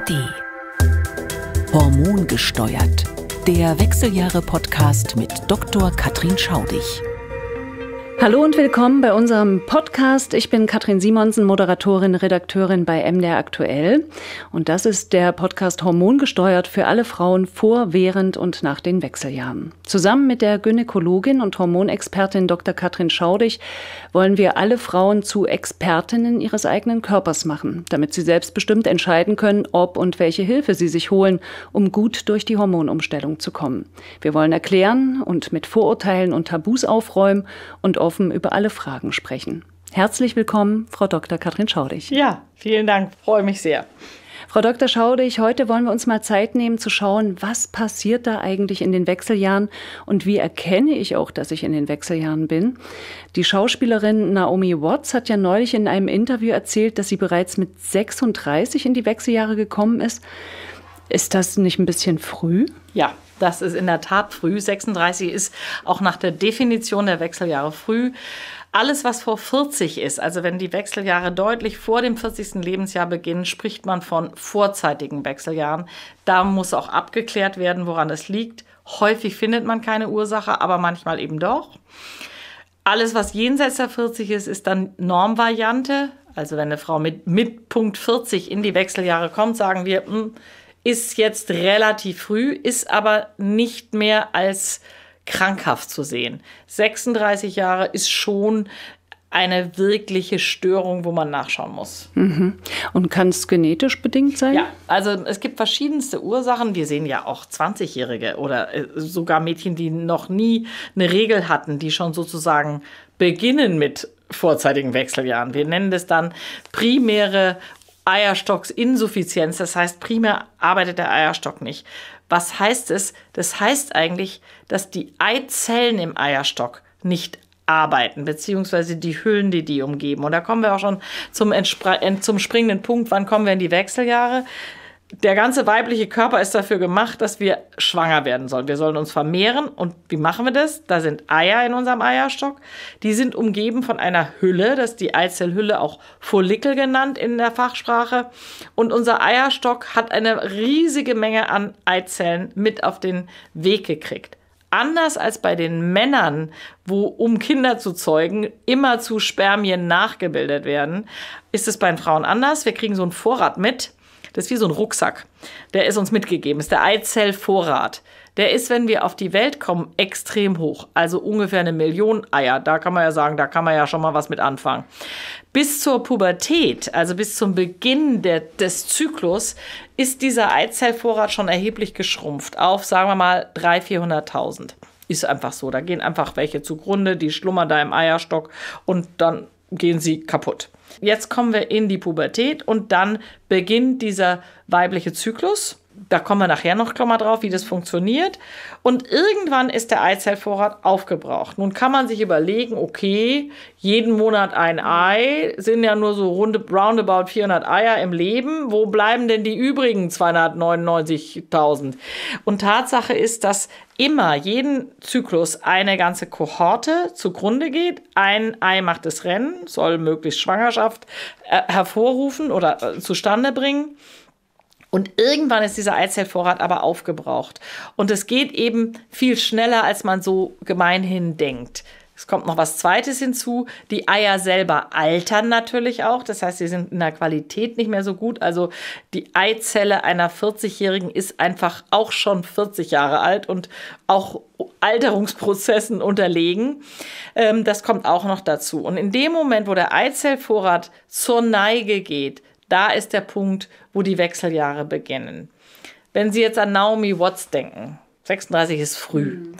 ARD. Hormongesteuert. Der Wechseljahre-Podcast mit Dr. Katrin Schaudig. Hallo und willkommen bei unserem Podcast. Ich bin Katrin Simonsen, Moderatorin, Redakteurin bei MDR Aktuell. Und das ist der Podcast Hormongesteuert für alle Frauen vor, während und nach den Wechseljahren. Zusammen mit der Gynäkologin und Hormonexpertin Dr. Katrin Schaudig wollen wir alle Frauen zu Expertinnen ihres eigenen Körpers machen, damit sie selbstbestimmt entscheiden können, ob und welche Hilfe sie sich holen, um gut durch die Hormonumstellung zu kommen. Wir wollen erklären und mit Vorurteilen und Tabus aufräumen und offen über alle Fragen sprechen. Herzlich willkommen, Frau Dr. Katrin Schaudig. Ja, vielen Dank, freue mich sehr. Frau Dr. Schaudig, heute wollen wir uns mal Zeit nehmen zu schauen, was passiert da eigentlich in den Wechseljahren und wie erkenne ich auch, dass ich in den Wechseljahren bin. Die Schauspielerin Naomi Watts hat ja neulich in einem Interview erzählt, dass sie bereits mit 36 in die Wechseljahre gekommen ist. Ist das nicht ein bisschen früh? Ja, das ist in der Tat früh. 36 ist auch nach der Definition der Wechseljahre früh. Alles, was vor 40 ist, also wenn die Wechseljahre deutlich vor dem 40. Lebensjahr beginnen, spricht man von vorzeitigen Wechseljahren. Da muss auch abgeklärt werden, woran es liegt. Häufig findet man keine Ursache, aber manchmal eben doch. Alles, was jenseits der 40 ist, ist dann Normvariante. Also wenn eine Frau mit, mit Punkt 40 in die Wechseljahre kommt, sagen wir, mh, hm, ist jetzt relativ früh, ist aber nicht mehr als krankhaft zu sehen. 36 Jahre ist schon eine wirkliche Störung, wo man nachschauen muss. Mhm. Und kann es genetisch bedingt sein? Ja, also es gibt verschiedenste Ursachen. Wir sehen ja auch 20-Jährige oder äh, sogar Mädchen, die noch nie eine Regel hatten, die schon sozusagen beginnen mit vorzeitigen Wechseljahren. Wir nennen das dann primäre Eierstocksinsuffizienz. Das heißt, primär arbeitet der Eierstock nicht. Was heißt es? Das heißt eigentlich, dass die Eizellen im Eierstock nicht arbeiten, beziehungsweise die Hüllen, die die umgeben. Und da kommen wir auch schon zum, zum springenden Punkt, wann kommen wir in die Wechseljahre? Der ganze weibliche Körper ist dafür gemacht, dass wir schwanger werden sollen. Wir sollen uns vermehren. Und wie machen wir das? Da sind Eier in unserem Eierstock. Die sind umgeben von einer Hülle, das ist die Eizellhülle, auch Follikel genannt in der Fachsprache. Und unser Eierstock hat eine riesige Menge an Eizellen mit auf den Weg gekriegt. Anders als bei den Männern, wo um Kinder zu zeugen immer zu Spermien nachgebildet werden, ist es bei den Frauen anders. Wir kriegen so einen Vorrat mit das ist wie so ein Rucksack. Der ist uns mitgegeben. Das ist der Eizellvorrat. Der ist, wenn wir auf die Welt kommen, extrem hoch. Also ungefähr eine Million Eier. Da kann man ja sagen, da kann man ja schon mal was mit anfangen. Bis zur Pubertät, also bis zum Beginn der, des Zyklus, ist dieser Eizellvorrat schon erheblich geschrumpft auf, sagen wir mal, 300.000, 400.000. Ist einfach so. Da gehen einfach welche zugrunde, die schlummern da im Eierstock und dann gehen sie kaputt. Jetzt kommen wir in die Pubertät und dann beginnt dieser weibliche Zyklus. Da kommen wir nachher noch mal drauf, wie das funktioniert. Und irgendwann ist der Eizellvorrat aufgebraucht. Nun kann man sich überlegen, okay, jeden Monat ein Ei, sind ja nur so rund, roundabout 400 Eier im Leben. Wo bleiben denn die übrigen 299.000? Und Tatsache ist, dass immer jeden Zyklus eine ganze Kohorte zugrunde geht. Ein Ei macht das Rennen, soll möglichst Schwangerschaft äh, hervorrufen oder äh, zustande bringen. Und irgendwann ist dieser Eizellvorrat aber aufgebraucht. Und es geht eben viel schneller, als man so gemeinhin denkt. Es kommt noch was Zweites hinzu. Die Eier selber altern natürlich auch. Das heißt, sie sind in der Qualität nicht mehr so gut. Also die Eizelle einer 40-Jährigen ist einfach auch schon 40 Jahre alt und auch Alterungsprozessen unterlegen. Ähm, das kommt auch noch dazu. Und in dem Moment, wo der Eizellvorrat zur Neige geht, da ist der Punkt, wo die Wechseljahre beginnen. Wenn Sie jetzt an Naomi Watts denken, 36 ist früh, mhm.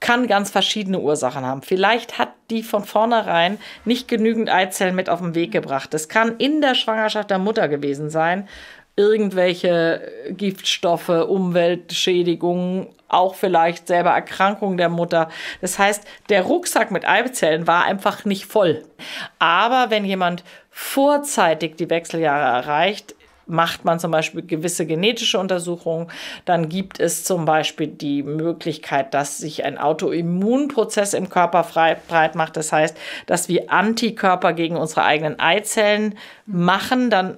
kann ganz verschiedene Ursachen haben. Vielleicht hat die von vornherein nicht genügend Eizellen mit auf den Weg gebracht. Das kann in der Schwangerschaft der Mutter gewesen sein. Irgendwelche Giftstoffe, Umweltschädigungen, auch vielleicht selber Erkrankungen der Mutter. Das heißt, der Rucksack mit Eizellen war einfach nicht voll. Aber wenn jemand vorzeitig die Wechseljahre erreicht, macht man zum Beispiel gewisse genetische Untersuchungen. Dann gibt es zum Beispiel die Möglichkeit, dass sich ein Autoimmunprozess im Körper frei, breit macht. Das heißt, dass wir Antikörper gegen unsere eigenen Eizellen machen. Dann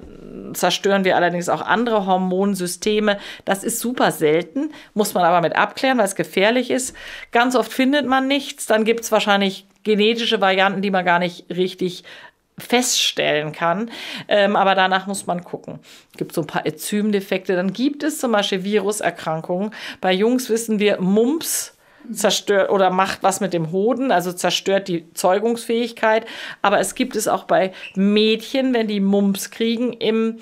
zerstören wir allerdings auch andere Hormonsysteme. Das ist super selten, muss man aber mit abklären, weil es gefährlich ist. Ganz oft findet man nichts. Dann gibt es wahrscheinlich genetische Varianten, die man gar nicht richtig feststellen kann. Ähm, aber danach muss man gucken. Es gibt so ein paar Enzymdefekte. Dann gibt es zum Beispiel Viruserkrankungen. Bei Jungs wissen wir Mumps zerstört oder macht was mit dem Hoden, also zerstört die Zeugungsfähigkeit. Aber es gibt es auch bei Mädchen, wenn die Mumps kriegen im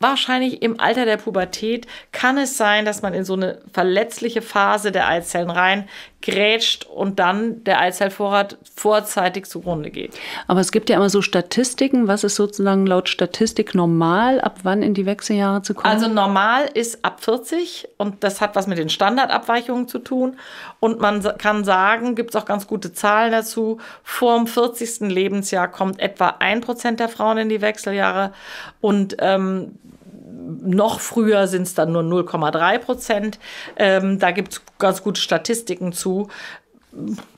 wahrscheinlich im Alter der Pubertät kann es sein, dass man in so eine verletzliche Phase der Eizellen rein grätscht und dann der Eizellvorrat vorzeitig zugrunde geht. Aber es gibt ja immer so Statistiken. Was ist sozusagen laut Statistik normal, ab wann in die Wechseljahre zu kommen? Also normal ist ab 40 und das hat was mit den Standardabweichungen zu tun. Und man kann sagen, gibt es auch ganz gute Zahlen dazu, vor dem 40. Lebensjahr kommt etwa ein Prozent der Frauen in die Wechseljahre und ähm, noch früher sind es dann nur 0,3 Prozent. Ähm, da gibt es ganz gute Statistiken zu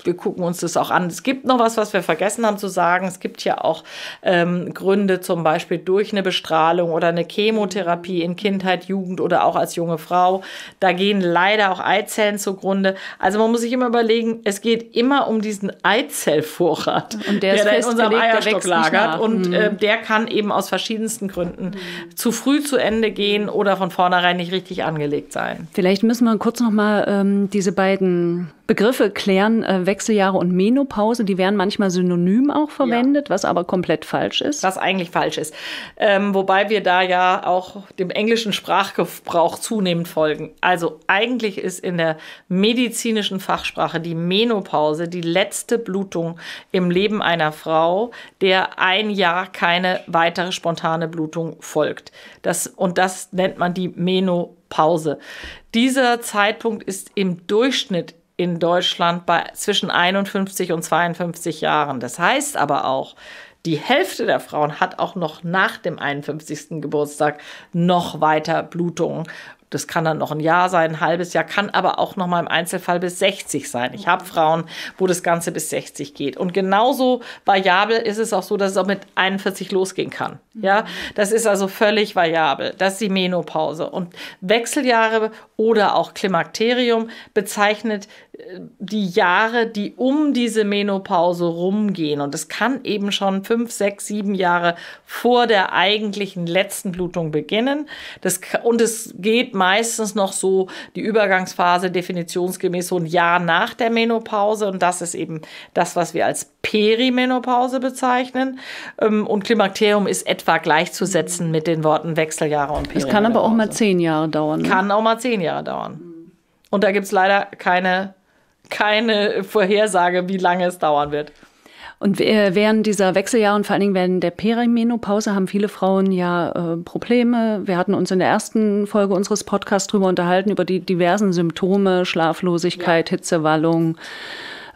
wir gucken uns das auch an. Es gibt noch was, was wir vergessen haben zu sagen. Es gibt ja auch ähm, Gründe, zum Beispiel durch eine Bestrahlung oder eine Chemotherapie in Kindheit, Jugend oder auch als junge Frau. Da gehen leider auch Eizellen zugrunde. Also man muss sich immer überlegen, es geht immer um diesen Eizellvorrat, und der, der da in unserem Eierstock lagert. Und äh, der kann eben aus verschiedensten Gründen mhm. zu früh zu Ende gehen oder von vornherein nicht richtig angelegt sein. Vielleicht müssen wir kurz noch mal ähm, diese beiden Begriffe klären, äh, Wechseljahre und Menopause, die werden manchmal synonym auch verwendet, ja. was aber komplett falsch ist. Was eigentlich falsch ist. Ähm, wobei wir da ja auch dem englischen Sprachgebrauch zunehmend folgen. Also eigentlich ist in der medizinischen Fachsprache die Menopause die letzte Blutung im Leben einer Frau, der ein Jahr keine weitere spontane Blutung folgt. Das, und das nennt man die Menopause. Dieser Zeitpunkt ist im Durchschnitt in Deutschland bei zwischen 51 und 52 Jahren. Das heißt aber auch, die Hälfte der Frauen hat auch noch nach dem 51. Geburtstag noch weiter Blutungen. Das kann dann noch ein Jahr sein, ein halbes Jahr, kann aber auch noch mal im Einzelfall bis 60 sein. Ich habe Frauen, wo das Ganze bis 60 geht. Und genauso variabel ist es auch so, dass es auch mit 41 losgehen kann. Ja, das ist also völlig variabel. Das ist die Menopause. Und Wechseljahre oder auch Klimakterium bezeichnet die Jahre, die um diese Menopause rumgehen. Und es kann eben schon fünf, sechs, sieben Jahre vor der eigentlichen letzten Blutung beginnen. Das, und es geht meistens noch so die Übergangsphase definitionsgemäß so ein Jahr nach der Menopause. Und das ist eben das, was wir als Perimenopause bezeichnen. Ähm, und Klimakterium ist etwa gleichzusetzen mit den Worten Wechseljahre und Perimenopause. Es kann aber auch mal zehn Jahre dauern. Ne? Kann auch mal zehn Jahre dauern. Und da gibt es leider keine, keine Vorhersage, wie lange es dauern wird. Und während dieser Wechseljahre und vor allen Dingen während der Perimenopause haben viele Frauen ja äh, Probleme. Wir hatten uns in der ersten Folge unseres Podcasts darüber unterhalten, über die diversen Symptome, Schlaflosigkeit, ja. Hitzewallung,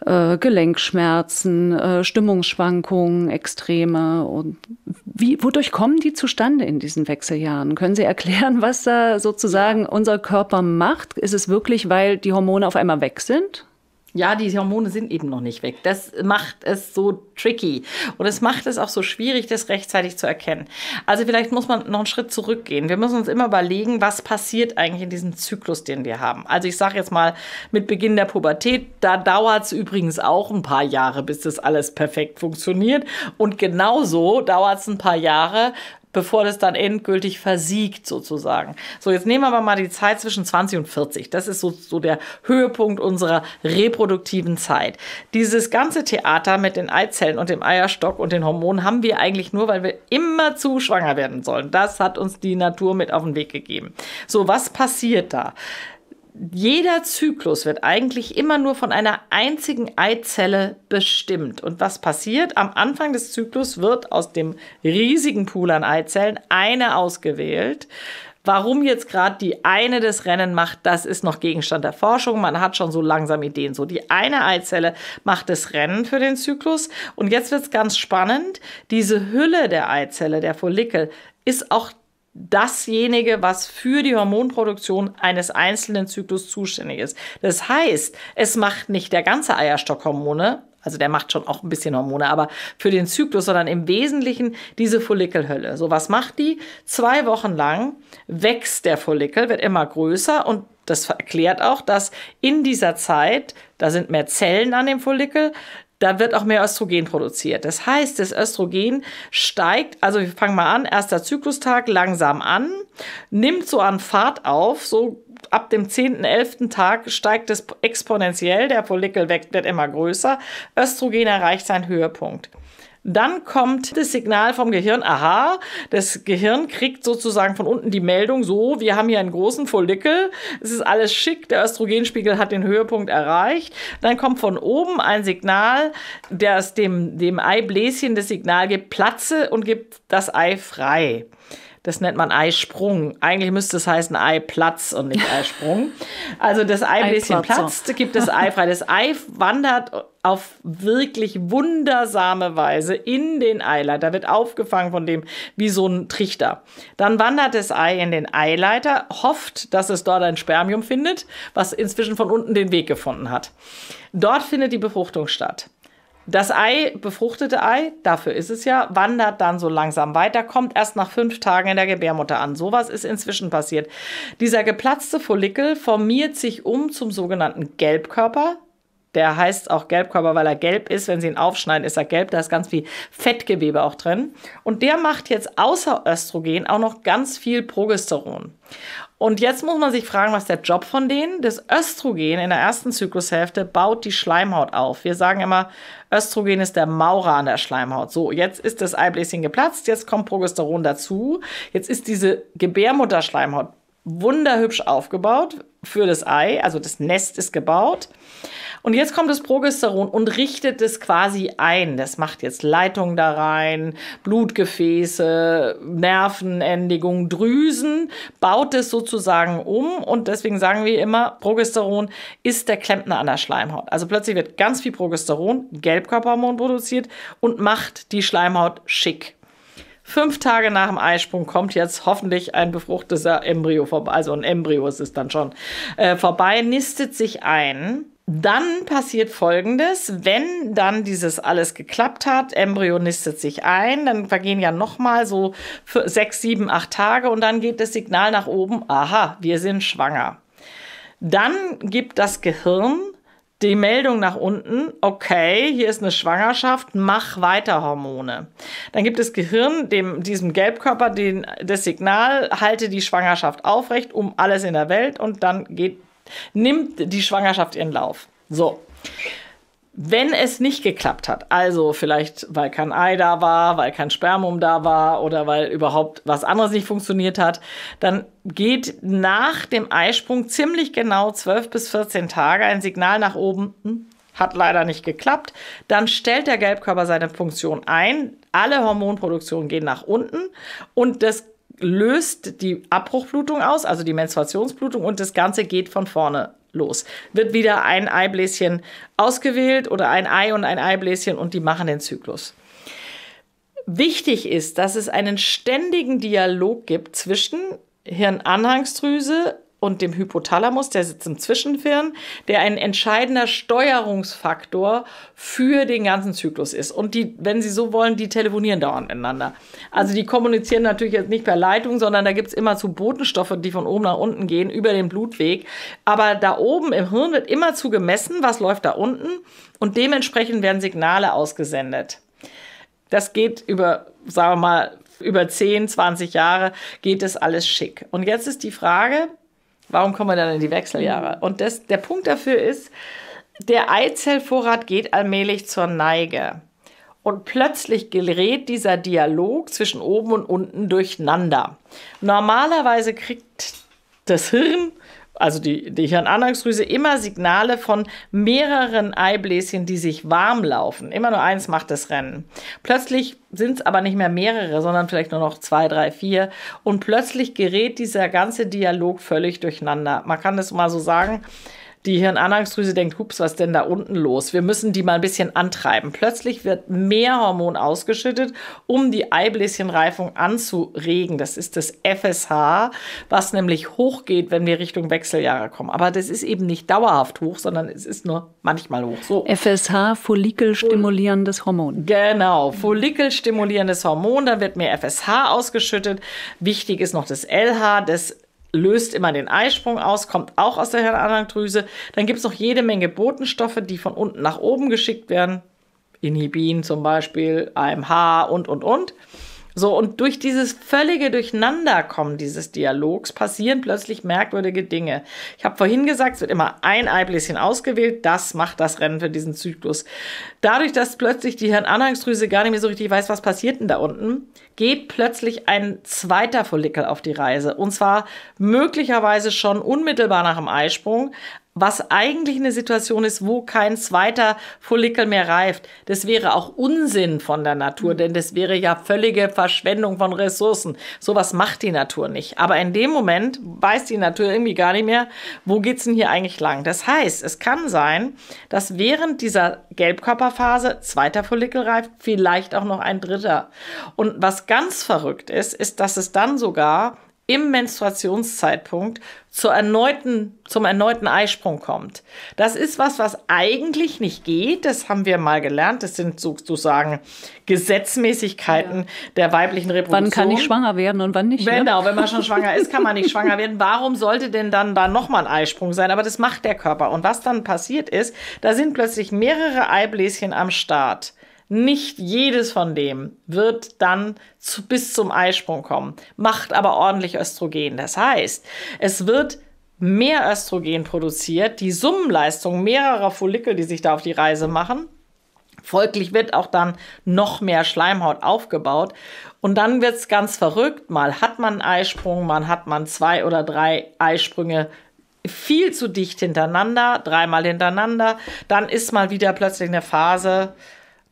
äh, Gelenkschmerzen, äh, Stimmungsschwankungen, Extreme. Und wie, wodurch kommen die zustande in diesen Wechseljahren? Können Sie erklären, was da sozusagen unser Körper macht? Ist es wirklich, weil die Hormone auf einmal weg sind? Ja, die Hormone sind eben noch nicht weg. Das macht es so tricky. Und es macht es auch so schwierig, das rechtzeitig zu erkennen. Also vielleicht muss man noch einen Schritt zurückgehen. Wir müssen uns immer überlegen, was passiert eigentlich in diesem Zyklus, den wir haben. Also ich sage jetzt mal, mit Beginn der Pubertät, da dauert es übrigens auch ein paar Jahre, bis das alles perfekt funktioniert. Und genauso dauert es ein paar Jahre, bevor das dann endgültig versiegt sozusagen. So, jetzt nehmen wir aber mal die Zeit zwischen 20 und 40. Das ist so, so der Höhepunkt unserer reproduktiven Zeit. Dieses ganze Theater mit den Eizellen und dem Eierstock und den Hormonen haben wir eigentlich nur, weil wir immer zu schwanger werden sollen. Das hat uns die Natur mit auf den Weg gegeben. So, was passiert da? Jeder Zyklus wird eigentlich immer nur von einer einzigen Eizelle bestimmt. Und was passiert? Am Anfang des Zyklus wird aus dem riesigen Pool an Eizellen eine ausgewählt. Warum jetzt gerade die eine das Rennen macht, das ist noch Gegenstand der Forschung. Man hat schon so langsam Ideen. So, die eine Eizelle macht das Rennen für den Zyklus. Und jetzt wird es ganz spannend. Diese Hülle der Eizelle, der Follikel, ist auch dasjenige, was für die Hormonproduktion eines einzelnen Zyklus zuständig ist. Das heißt, es macht nicht der ganze Eierstock Hormone, Also der macht schon auch ein bisschen Hormone, aber für den Zyklus, sondern im Wesentlichen diese Follikelhölle. So, was macht die? Zwei Wochen lang wächst der Follikel, wird immer größer und das erklärt auch, dass in dieser Zeit, da sind mehr Zellen an dem Follikel, da wird auch mehr Östrogen produziert. Das heißt, das Östrogen steigt, also wir fangen mal an, erster Zyklustag langsam an, nimmt so an Fahrt auf, so ab dem 10., 11. Tag steigt es exponentiell, der Follikel wird immer größer, Östrogen erreicht seinen Höhepunkt. Dann kommt das Signal vom Gehirn, aha, das Gehirn kriegt sozusagen von unten die Meldung, so, wir haben hier einen großen Follikel, es ist alles schick, der Östrogenspiegel hat den Höhepunkt erreicht. Dann kommt von oben ein Signal, das dem, dem Eibläschen das Signal gibt, platze und gibt das Ei frei. Das nennt man Eisprung. Eigentlich müsste es heißen Eiplatz und nicht Eisprung. Also das Eibläschen platzt, gibt das Ei frei. Das Ei wandert auf wirklich wundersame Weise in den Eileiter, wird aufgefangen von dem wie so ein Trichter. Dann wandert das Ei in den Eileiter, hofft, dass es dort ein Spermium findet, was inzwischen von unten den Weg gefunden hat. Dort findet die Befruchtung statt. Das Ei, befruchtete Ei, dafür ist es ja, wandert dann so langsam weiter, kommt erst nach fünf Tagen in der Gebärmutter an. Sowas ist inzwischen passiert. Dieser geplatzte Follikel formiert sich um zum sogenannten Gelbkörper. Der heißt auch Gelbkörper, weil er gelb ist. Wenn Sie ihn aufschneiden, ist er gelb. Da ist ganz viel Fettgewebe auch drin. Und der macht jetzt außer Östrogen auch noch ganz viel Progesteron. Und jetzt muss man sich fragen, was der Job von denen? Das Östrogen in der ersten Zyklushälfte baut die Schleimhaut auf. Wir sagen immer, Östrogen ist der Maurer an der Schleimhaut. So, jetzt ist das Eibläschen geplatzt, jetzt kommt Progesteron dazu. Jetzt ist diese Gebärmutterschleimhaut wunderhübsch aufgebaut für das Ei, also das Nest ist gebaut. Und jetzt kommt das Progesteron und richtet es quasi ein. Das macht jetzt Leitungen da rein, Blutgefäße, Nervenendigungen, Drüsen, baut es sozusagen um. Und deswegen sagen wir immer, Progesteron ist der Klempner an der Schleimhaut. Also plötzlich wird ganz viel Progesteron, Gelbkörperhormon produziert und macht die Schleimhaut schick. Fünf Tage nach dem Eisprung kommt jetzt hoffentlich ein befruchteter Embryo vorbei, also ein Embryo ist es dann schon, äh, vorbei, nistet sich ein dann passiert Folgendes, wenn dann dieses alles geklappt hat, Embryo nistet sich ein, dann vergehen ja nochmal so sechs, sieben, acht Tage und dann geht das Signal nach oben, aha, wir sind schwanger. Dann gibt das Gehirn die Meldung nach unten, okay, hier ist eine Schwangerschaft, mach weiter Hormone. Dann gibt das Gehirn dem, diesem Gelbkörper den, das Signal, halte die Schwangerschaft aufrecht um alles in der Welt und dann geht nimmt die Schwangerschaft ihren Lauf. So. Wenn es nicht geklappt hat, also vielleicht weil kein Ei da war, weil kein Spermum da war oder weil überhaupt was anderes nicht funktioniert hat, dann geht nach dem Eisprung ziemlich genau 12 bis 14 Tage ein Signal nach oben, hm, hat leider nicht geklappt. Dann stellt der Gelbkörper seine Funktion ein. Alle Hormonproduktionen gehen nach unten und das löst die Abbruchblutung aus, also die Menstruationsblutung, und das Ganze geht von vorne los. Wird wieder ein Eibläschen ausgewählt oder ein Ei und ein Eibläschen und die machen den Zyklus. Wichtig ist, dass es einen ständigen Dialog gibt zwischen Hirnanhangsdrüse, und dem Hypothalamus, der sitzt im Zwischenhirn, der ein entscheidender Steuerungsfaktor für den ganzen Zyklus ist. Und die, wenn Sie so wollen, die telefonieren dauernd miteinander. Also die kommunizieren natürlich jetzt nicht per Leitung, sondern da gibt es immer zu Botenstoffe, die von oben nach unten gehen, über den Blutweg. Aber da oben im Hirn wird immer zu gemessen, was läuft da unten und dementsprechend werden Signale ausgesendet. Das geht über, sagen wir mal, über 10, 20 Jahre geht es alles schick. Und jetzt ist die Frage, Warum kommen wir dann in die Wechseljahre? Und das, der Punkt dafür ist, der Eizellvorrat geht allmählich zur Neige. Und plötzlich gerät dieser Dialog zwischen oben und unten durcheinander. Normalerweise kriegt das Hirn also die, die Hirnanhangsdrüse, immer Signale von mehreren Eibläschen, die sich warm laufen. Immer nur eins macht das Rennen. Plötzlich sind es aber nicht mehr mehrere, sondern vielleicht nur noch zwei, drei, vier. Und plötzlich gerät dieser ganze Dialog völlig durcheinander. Man kann das mal so sagen. Die Hirnanhangsdrüse denkt, hups, was ist denn da unten los? Wir müssen die mal ein bisschen antreiben. Plötzlich wird mehr Hormon ausgeschüttet, um die Eibläschenreifung anzuregen. Das ist das FSH, was nämlich hochgeht, wenn wir Richtung Wechseljahre kommen. Aber das ist eben nicht dauerhaft hoch, sondern es ist nur manchmal hoch. So. FSH, follikelstimulierendes Hormon. Genau, follikelstimulierendes Hormon, dann wird mehr FSH ausgeschüttet. Wichtig ist noch das LH, das löst immer den Eisprung aus, kommt auch aus der Hirnanhangdrüse. Dann gibt es noch jede Menge Botenstoffe, die von unten nach oben geschickt werden. Inhibin zum Beispiel, AMH und, und, und. So, und durch dieses völlige Durcheinanderkommen dieses Dialogs passieren plötzlich merkwürdige Dinge. Ich habe vorhin gesagt, es wird immer ein Eibläschen ausgewählt, das macht das Rennen für diesen Zyklus. Dadurch, dass plötzlich die Hirnanhangsdrüse gar nicht mehr so richtig weiß, was passiert denn da unten, geht plötzlich ein zweiter Follikel auf die Reise. Und zwar möglicherweise schon unmittelbar nach dem Eisprung, was eigentlich eine Situation ist, wo kein zweiter Follikel mehr reift. Das wäre auch Unsinn von der Natur, denn das wäre ja völlige Verschwendung von Ressourcen. Sowas macht die Natur nicht. Aber in dem Moment weiß die Natur irgendwie gar nicht mehr, wo geht's denn hier eigentlich lang. Das heißt, es kann sein, dass während dieser Gelbkörperphase zweiter Follikel reift, vielleicht auch noch ein dritter. Und was ganz verrückt ist, ist, dass es dann sogar im Menstruationszeitpunkt zur erneuten, zum erneuten Eisprung kommt. Das ist was, was eigentlich nicht geht. Das haben wir mal gelernt. Das sind sozusagen Gesetzmäßigkeiten ja. der weiblichen Reproduktion. Wann kann ich schwanger werden und wann nicht? Genau, ne? wenn man schon schwanger ist, kann man nicht schwanger werden. Warum sollte denn dann da nochmal ein Eisprung sein? Aber das macht der Körper. Und was dann passiert ist, da sind plötzlich mehrere Eibläschen am Start. Nicht jedes von dem wird dann zu, bis zum Eisprung kommen, macht aber ordentlich Östrogen. Das heißt, es wird mehr Östrogen produziert, die Summenleistung mehrerer Follikel, die sich da auf die Reise machen. Folglich wird auch dann noch mehr Schleimhaut aufgebaut. Und dann wird es ganz verrückt. Mal hat man einen Eisprung, mal hat man zwei oder drei Eisprünge viel zu dicht hintereinander, dreimal hintereinander. Dann ist mal wieder plötzlich eine Phase,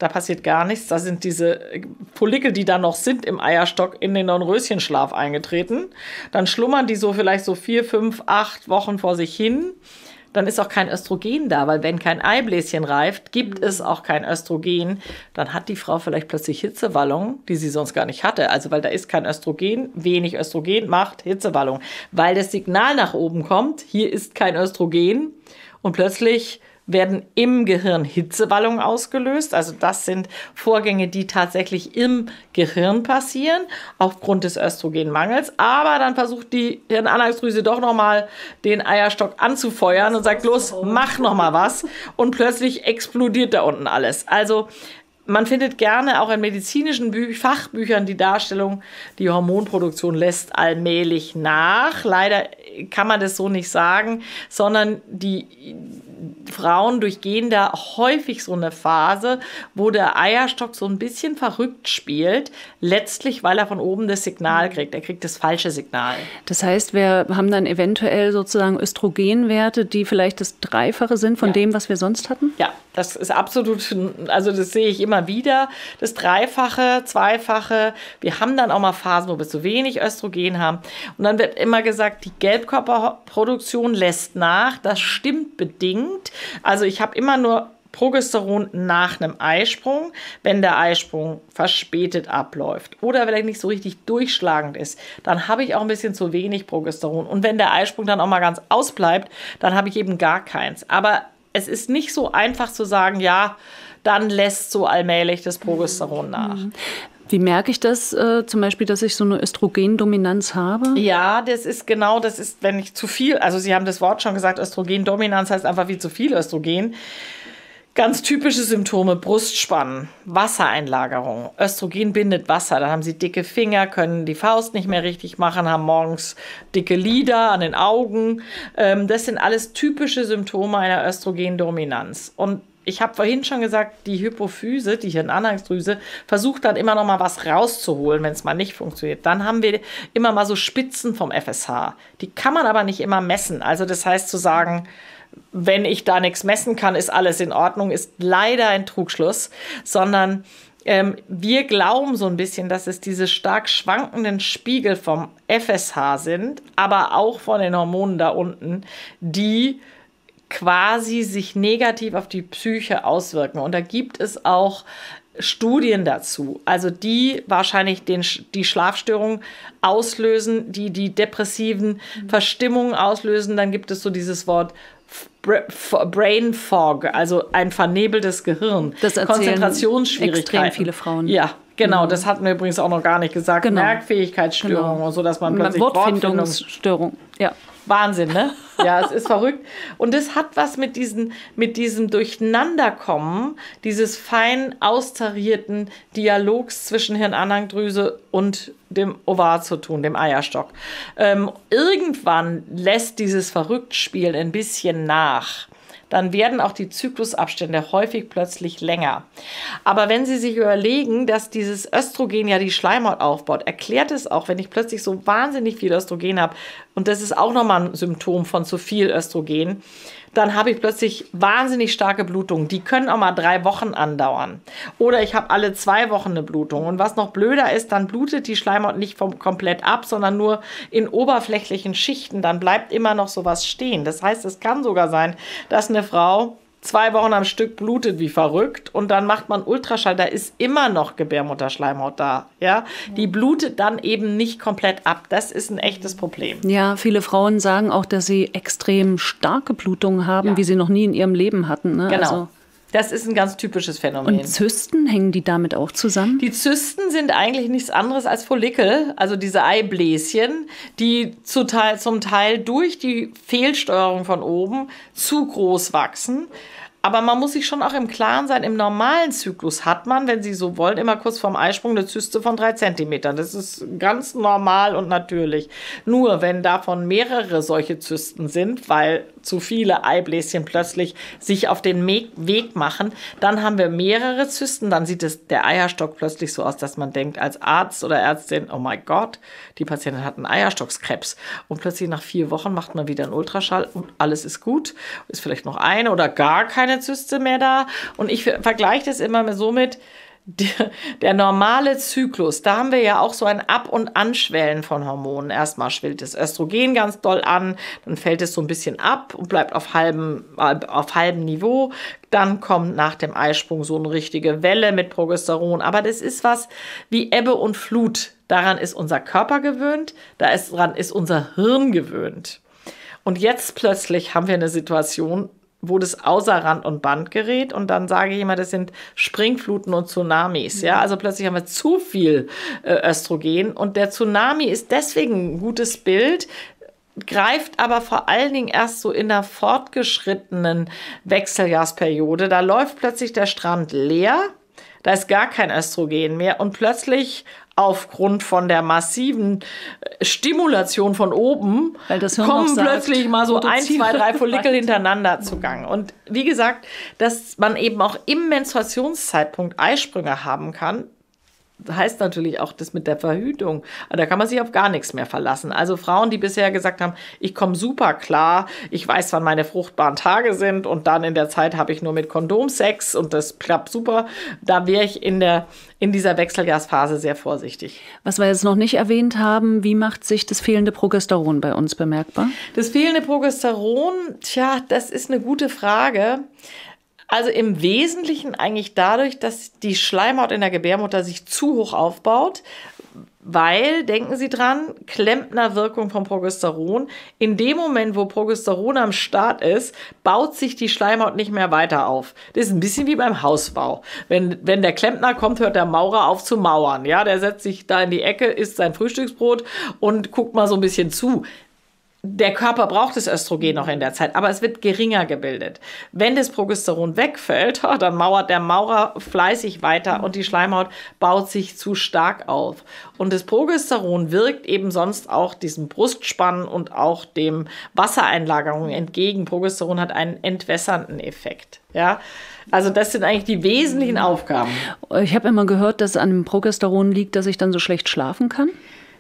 da passiert gar nichts. Da sind diese Follikel, die da noch sind im Eierstock, in den Dornröschenschlaf eingetreten. Dann schlummern die so vielleicht so vier, fünf, acht Wochen vor sich hin. Dann ist auch kein Östrogen da, weil wenn kein Eibläschen reift, gibt es auch kein Östrogen. Dann hat die Frau vielleicht plötzlich Hitzewallung, die sie sonst gar nicht hatte. Also weil da ist kein Östrogen, wenig Östrogen macht Hitzewallung. Weil das Signal nach oben kommt, hier ist kein Östrogen und plötzlich werden im Gehirn Hitzewallungen ausgelöst. Also das sind Vorgänge, die tatsächlich im Gehirn passieren, aufgrund des Östrogenmangels. Aber dann versucht die Hirnanhangsdrüse doch nochmal den Eierstock anzufeuern und sagt, los, mach nochmal was. Und plötzlich explodiert da unten alles. Also man findet gerne auch in medizinischen Bü Fachbüchern die Darstellung, die Hormonproduktion lässt allmählich nach. Leider kann man das so nicht sagen, sondern die Frauen durchgehen da häufig so eine Phase, wo der Eierstock so ein bisschen verrückt spielt, letztlich weil er von oben das Signal kriegt. Er kriegt das falsche Signal. Das heißt, wir haben dann eventuell sozusagen Östrogenwerte, die vielleicht das Dreifache sind von ja. dem, was wir sonst hatten? Ja, das ist absolut, also das sehe ich immer wieder. Das Dreifache, Zweifache. Wir haben dann auch mal Phasen, wo wir zu wenig Östrogen haben. Und dann wird immer gesagt, die Gelbkörperproduktion lässt nach. Das stimmt bedingt. Also ich habe immer nur Progesteron nach einem Eisprung, wenn der Eisprung verspätet abläuft oder vielleicht nicht so richtig durchschlagend ist, dann habe ich auch ein bisschen zu wenig Progesteron. Und wenn der Eisprung dann auch mal ganz ausbleibt, dann habe ich eben gar keins. Aber es ist nicht so einfach zu sagen, ja, dann lässt so allmählich das Progesteron nach. Mhm. Wie merke ich das äh, zum Beispiel, dass ich so eine Östrogendominanz habe? Ja, das ist genau, das ist, wenn ich zu viel, also Sie haben das Wort schon gesagt, Östrogendominanz heißt einfach wie zu viel Östrogen. Ganz typische Symptome: Brustspannen, Wassereinlagerung. Östrogen bindet Wasser. Dann haben sie dicke Finger, können die Faust nicht mehr richtig machen, haben morgens dicke Lider an den Augen. Ähm, das sind alles typische Symptome einer Östrogendominanz. Und ich habe vorhin schon gesagt, die Hypophyse, die Hirnanhangsdrüse, versucht dann immer noch mal was rauszuholen, wenn es mal nicht funktioniert. Dann haben wir immer mal so Spitzen vom FSH. Die kann man aber nicht immer messen. Also das heißt zu sagen, wenn ich da nichts messen kann, ist alles in Ordnung, ist leider ein Trugschluss, sondern ähm, wir glauben so ein bisschen, dass es diese stark schwankenden Spiegel vom FSH sind, aber auch von den Hormonen da unten, die quasi sich negativ auf die Psyche auswirken. Und da gibt es auch Studien dazu, also die wahrscheinlich den, die Schlafstörungen auslösen, die die depressiven Verstimmungen auslösen. Dann gibt es so dieses Wort Brain Fog, also ein vernebeltes Gehirn. Das Konzentrationsschwierigkeiten. Extrem viele Frauen. Ja, genau. Mhm. Das hatten wir übrigens auch noch gar nicht gesagt. Genau. Merkfähigkeitsstörungen genau. und so, dass man plötzlich Wortfindungsstörung. Ja. Wahnsinn, ne? Ja, es ist verrückt. Und es hat was mit, diesen, mit diesem Durcheinanderkommen, dieses fein austarierten Dialogs zwischen Hirnanhangdrüse und dem Ovar zu tun, dem Eierstock. Ähm, irgendwann lässt dieses Verrücktspiel ein bisschen nach dann werden auch die Zyklusabstände häufig plötzlich länger. Aber wenn Sie sich überlegen, dass dieses Östrogen ja die Schleimhaut aufbaut, erklärt es auch, wenn ich plötzlich so wahnsinnig viel Östrogen habe, und das ist auch nochmal ein Symptom von zu viel Östrogen, dann habe ich plötzlich wahnsinnig starke Blutungen. Die können auch mal drei Wochen andauern. Oder ich habe alle zwei Wochen eine Blutung. Und was noch blöder ist, dann blutet die Schleimhaut nicht vom, komplett ab, sondern nur in oberflächlichen Schichten. Dann bleibt immer noch sowas stehen. Das heißt, es kann sogar sein, dass eine Frau zwei Wochen am Stück blutet wie verrückt und dann macht man Ultraschall, da ist immer noch Gebärmutterschleimhaut da, ja. Die blutet dann eben nicht komplett ab. Das ist ein echtes Problem. Ja, viele Frauen sagen auch, dass sie extrem starke Blutungen haben, ja. wie sie noch nie in ihrem Leben hatten. Ne? Genau. Also das ist ein ganz typisches Phänomen. Und Zysten, hängen die damit auch zusammen? Die Zysten sind eigentlich nichts anderes als Follikel, also diese Eibläschen, die zu Teil, zum Teil durch die Fehlsteuerung von oben zu groß wachsen. Aber man muss sich schon auch im Klaren sein, im normalen Zyklus hat man, wenn Sie so wollen, immer kurz vorm Eisprung eine Zyste von drei Zentimetern. Das ist ganz normal und natürlich. Nur wenn davon mehrere solche Zysten sind, weil zu viele Eibläschen plötzlich sich auf den Weg machen, dann haben wir mehrere Zysten. Dann sieht es der Eierstock plötzlich so aus, dass man denkt als Arzt oder Ärztin, oh mein Gott, die Patientin hat einen Eierstockskrebs. Und plötzlich nach vier Wochen macht man wieder einen Ultraschall und alles ist gut. Ist vielleicht noch eine oder gar keine keine Zyste mehr da. Und ich vergleiche das immer so mit, der, normale Zyklus, da haben wir ja auch so ein Ab- und Anschwellen von Hormonen. Erstmal schwillt das Östrogen ganz doll an, dann fällt es so ein bisschen ab und bleibt auf halbem, auf halbem Niveau. Dann kommt nach dem Eisprung so eine richtige Welle mit Progesteron. Aber das ist was wie Ebbe und Flut. Daran ist unser Körper gewöhnt, daran ist unser Hirn gewöhnt. Und jetzt plötzlich haben wir eine Situation, wo das außer Rand und Band gerät und dann sage ich immer, das sind Springfluten und Tsunamis. Ja, also plötzlich haben wir zu viel äh, Östrogen und der Tsunami ist deswegen ein gutes Bild, greift aber vor allen Dingen erst so in der fortgeschrittenen Wechseljahrsperiode. Da läuft plötzlich der Strand leer, da ist gar kein Östrogen mehr und plötzlich aufgrund von der massiven äh, Stimulation von oben kommen plötzlich mal so ein, zwei, drei Follikel hintereinander zugange. Und wie gesagt, dass man eben auch im Menstruationszeitpunkt Eisprünge haben kann, heißt natürlich auch das mit der Verhütung. Da kann man sich auf gar nichts mehr verlassen. Also Frauen, die bisher gesagt haben, ich komme super klar, ich weiß, wann meine fruchtbaren Tage sind und dann in der Zeit habe ich nur mit Kondom Sex und das klappt super, da wäre ich in, der, in dieser Wechselgasphase sehr vorsichtig. Was wir jetzt noch nicht erwähnt haben, wie macht sich das fehlende Progesteron bei uns bemerkbar? Das fehlende Progesteron, tja, das ist eine gute Frage. Also im Wesentlichen eigentlich dadurch, dass die Schleimhaut in der Gebärmutter sich zu hoch aufbaut, weil, denken Sie dran, Klempnerwirkung von Progesteron. In dem Moment, wo Progesteron am Start ist, baut sich die Schleimhaut nicht mehr weiter auf. Das ist ein bisschen wie beim Hausbau. Wenn, wenn der Klempner kommt, hört der Maurer auf zu mauern. Ja, der setzt sich da in die Ecke, isst sein Frühstücksbrot und guckt mal so ein bisschen zu der Körper braucht das Östrogen noch in der Zeit, aber es wird geringer gebildet. Wenn das Progesteron wegfällt, dann mauert der Maurer fleißig weiter und die Schleimhaut baut sich zu stark auf. Und das Progesteron wirkt eben sonst auch diesem Brustspannen und auch dem Wassereinlagerung entgegen. Progesteron hat einen entwässernden Effekt. Ja, also das sind eigentlich die wesentlichen Aufgaben. Ich habe immer gehört, dass es an dem Progesteron liegt, dass ich dann so schlecht schlafen kann.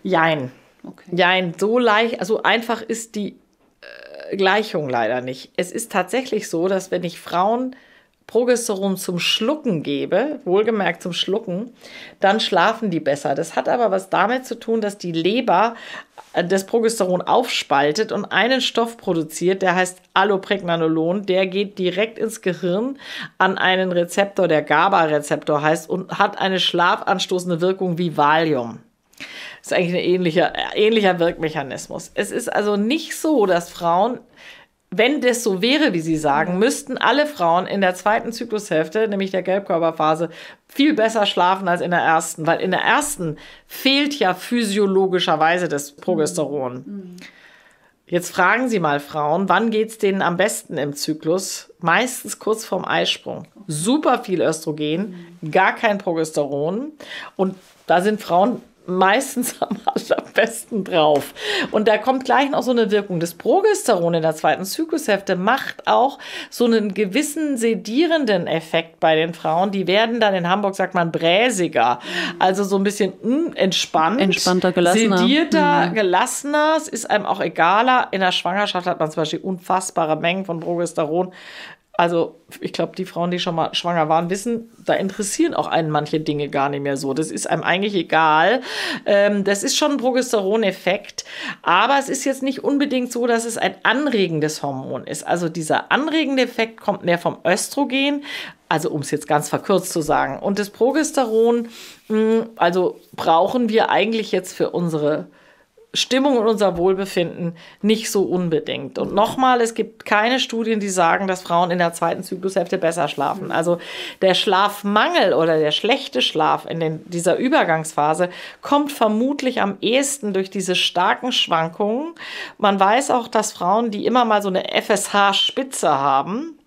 Jein. Okay. Nein, so leicht, also einfach ist die äh, Gleichung leider nicht. Es ist tatsächlich so, dass wenn ich Frauen Progesteron zum Schlucken gebe, wohlgemerkt zum Schlucken, dann schlafen die besser. Das hat aber was damit zu tun, dass die Leber äh, das Progesteron aufspaltet und einen Stoff produziert, der heißt Allopregnanolon, der geht direkt ins Gehirn an einen Rezeptor, der GABA-Rezeptor heißt und hat eine schlafanstoßende Wirkung wie Valium. Das ist eigentlich ein ähnlicher, äh, ähnlicher Wirkmechanismus. Es ist also nicht so, dass Frauen wenn das so wäre, wie Sie sagen, müssten alle Frauen in der zweiten Zyklushälfte, nämlich der Gelbkörperphase, viel besser schlafen als in der ersten, weil in der ersten fehlt ja physiologischerweise das Progesteron. Jetzt fragen Sie mal Frauen, wann geht es denen am besten im Zyklus? Meistens kurz vorm Eisprung. Super viel Östrogen, gar kein Progesteron. Und da sind Frauen meistens am allerbesten drauf. Und da kommt gleich noch so eine Wirkung. Das Progesteron in der zweiten Zyklushälfte macht auch so einen gewissen sedierenden Effekt bei den Frauen. Die werden dann in Hamburg, sagt man, bräsiger. Also so ein bisschen mh, hm, entspannt. Entspannter, gelassener. Sedierter, mhm. gelassener. Es ist einem auch egaler. In der Schwangerschaft hat man zum Beispiel unfassbare Mengen von Progesteron. Also ich glaube, die Frauen, die schon mal schwanger waren, wissen, da interessieren auch einen manche Dinge gar nicht mehr so. Das ist einem eigentlich egal. Ähm, das ist schon ein Progesteroneffekt. Aber es ist jetzt nicht unbedingt so, dass es ein anregendes Hormon ist. Also dieser anregende Effekt kommt mehr vom Östrogen. Also um es jetzt ganz verkürzt zu sagen. Und das Progesteron, mh, hm, also brauchen wir eigentlich jetzt für unsere Stimmung und unser Wohlbefinden nicht so unbedingt. Und nochmal, es gibt keine Studien, die sagen, dass Frauen in der zweiten Zyklushälfte besser schlafen. Also der Schlafmangel oder der schlechte Schlaf in den, dieser Übergangsphase kommt vermutlich am ehesten durch diese starken Schwankungen. Man weiß auch, dass Frauen, die immer mal so eine FSH-Spitze haben,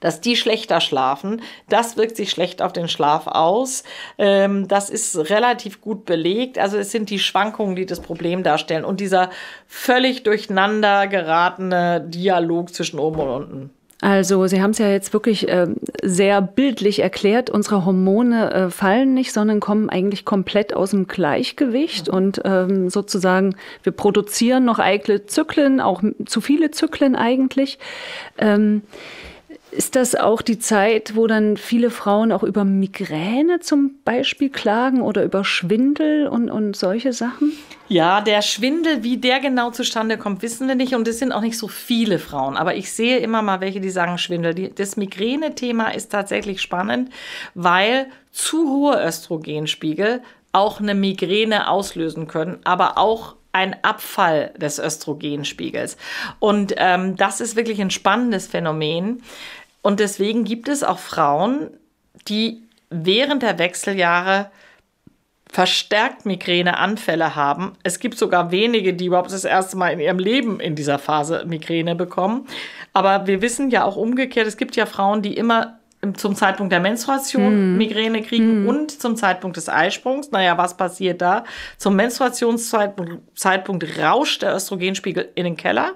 dass die schlechter schlafen. Das wirkt sich schlecht auf den Schlaf aus. Ähm, das ist relativ gut belegt. Also es sind die Schwankungen, die das Problem darstellen und dieser völlig durcheinander geratene Dialog zwischen oben und unten. Also Sie haben es ja jetzt wirklich äh, sehr bildlich erklärt. Unsere Hormone äh, fallen nicht, sondern kommen eigentlich komplett aus dem Gleichgewicht. Mhm. Und ähm, sozusagen, wir produzieren noch eitle Zyklen, auch zu viele Zyklen eigentlich. Ähm, ist das auch die Zeit, wo dann viele Frauen auch über Migräne zum Beispiel klagen oder über Schwindel und, und solche Sachen? Ja, der Schwindel, wie der genau zustande kommt, wissen wir nicht. Und es sind auch nicht so viele Frauen. Aber ich sehe immer mal welche, die sagen Schwindel. Die, das Migräne-Thema ist tatsächlich spannend, weil zu hohe Östrogenspiegel auch eine Migräne auslösen können, aber auch ein Abfall des Östrogenspiegels. Und ähm, das ist wirklich ein spannendes Phänomen. Und deswegen gibt es auch Frauen, die während der Wechseljahre verstärkt Migräneanfälle haben. Es gibt sogar wenige, die überhaupt das erste Mal in ihrem Leben in dieser Phase Migräne bekommen. Aber wir wissen ja auch umgekehrt, es gibt ja Frauen, die immer zum Zeitpunkt der Menstruation mm. Migräne kriegen mm. und zum Zeitpunkt des Eisprungs. Naja, was passiert da? Zum Menstruationszeitpunkt Zeitpunkt rauscht der Östrogenspiegel in den Keller.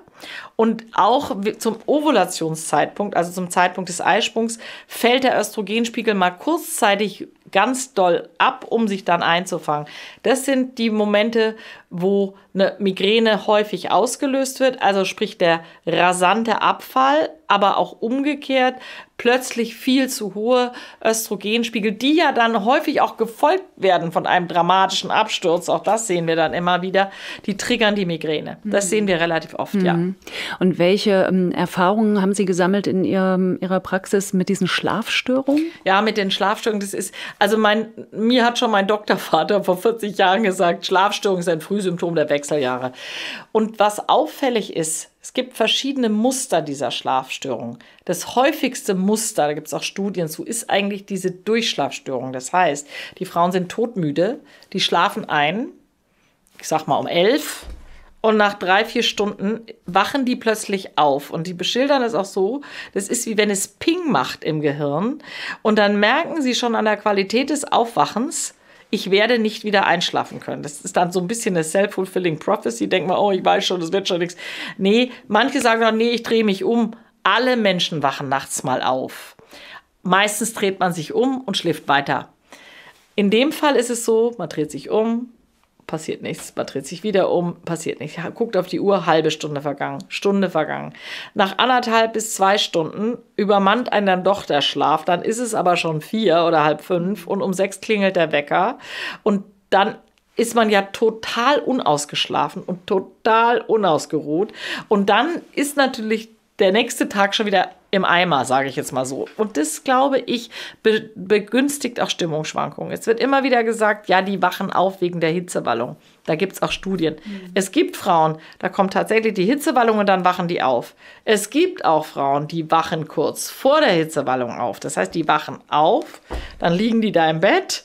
Und auch zum Ovulationszeitpunkt, also zum Zeitpunkt des Eisprungs, fällt der Östrogenspiegel mal kurzzeitig ganz doll ab, um sich dann einzufangen. Das sind die Momente, wo eine Migräne häufig ausgelöst wird, also sprich der rasante Abfall, aber auch umgekehrt plötzlich viel zu hohe Östrogenspiegel, die ja dann häufig auch gefolgt werden von einem dramatischen Absturz. Auch das sehen wir dann immer wieder. Die triggern die Migräne. Das mhm. sehen wir relativ oft, mhm. ja. Und welche ähm, Erfahrungen haben Sie gesammelt in Ihrem, Ihrer Praxis mit diesen Schlafstörungen? Ja, mit den Schlafstörungen, das ist, also mein, mir hat schon mein Doktorvater vor 40 Jahren gesagt, Schlafstörungen ist ein Frühsymptom der Wechseljahre. Und was auffällig ist, es gibt verschiedene Muster dieser Schlafstörung. Das häufigste Muster, da gibt es auch Studien zu, ist eigentlich diese Durchschlafstörung. Das heißt, die Frauen sind todmüde, die schlafen ein, ich sag mal um elf, und nach drei, vier Stunden wachen die plötzlich auf. Und die beschildern es auch so, das ist wie wenn es Ping macht im Gehirn. Und dann merken sie schon an der Qualität des Aufwachens, ich werde nicht wieder einschlafen können. Das ist dann so ein bisschen eine self-fulfilling prophecy. Denkt man, oh, ich weiß schon, das wird schon nichts. Nee, manche sagen auch, nee, ich drehe mich um. Alle Menschen wachen nachts mal auf. Meistens dreht man sich um und schläft weiter. In dem Fall ist es so, man dreht sich um, passiert nichts. Man dreht sich wieder um, passiert nichts. Guckt auf die Uhr, halbe Stunde vergangen, Stunde vergangen. Nach anderthalb bis zwei Stunden übermannt einen dann doch der Schlaf. Dann ist es aber schon vier oder halb fünf und um sechs klingelt der Wecker. Und dann ist man ja total unausgeschlafen und total unausgeruht. Und dann ist natürlich der nächste Tag schon wieder im Eimer, sage ich jetzt mal so. Und das, glaube ich, be begünstigt auch Stimmungsschwankungen. Es wird immer wieder gesagt, ja, die wachen auf wegen der Hitzewallung. Da gibt es auch Studien. Mhm. Es gibt Frauen, da kommt tatsächlich die Hitzewallung und dann wachen die auf. Es gibt auch Frauen, die wachen kurz vor der Hitzewallung auf. Das heißt, die wachen auf, dann liegen die da im Bett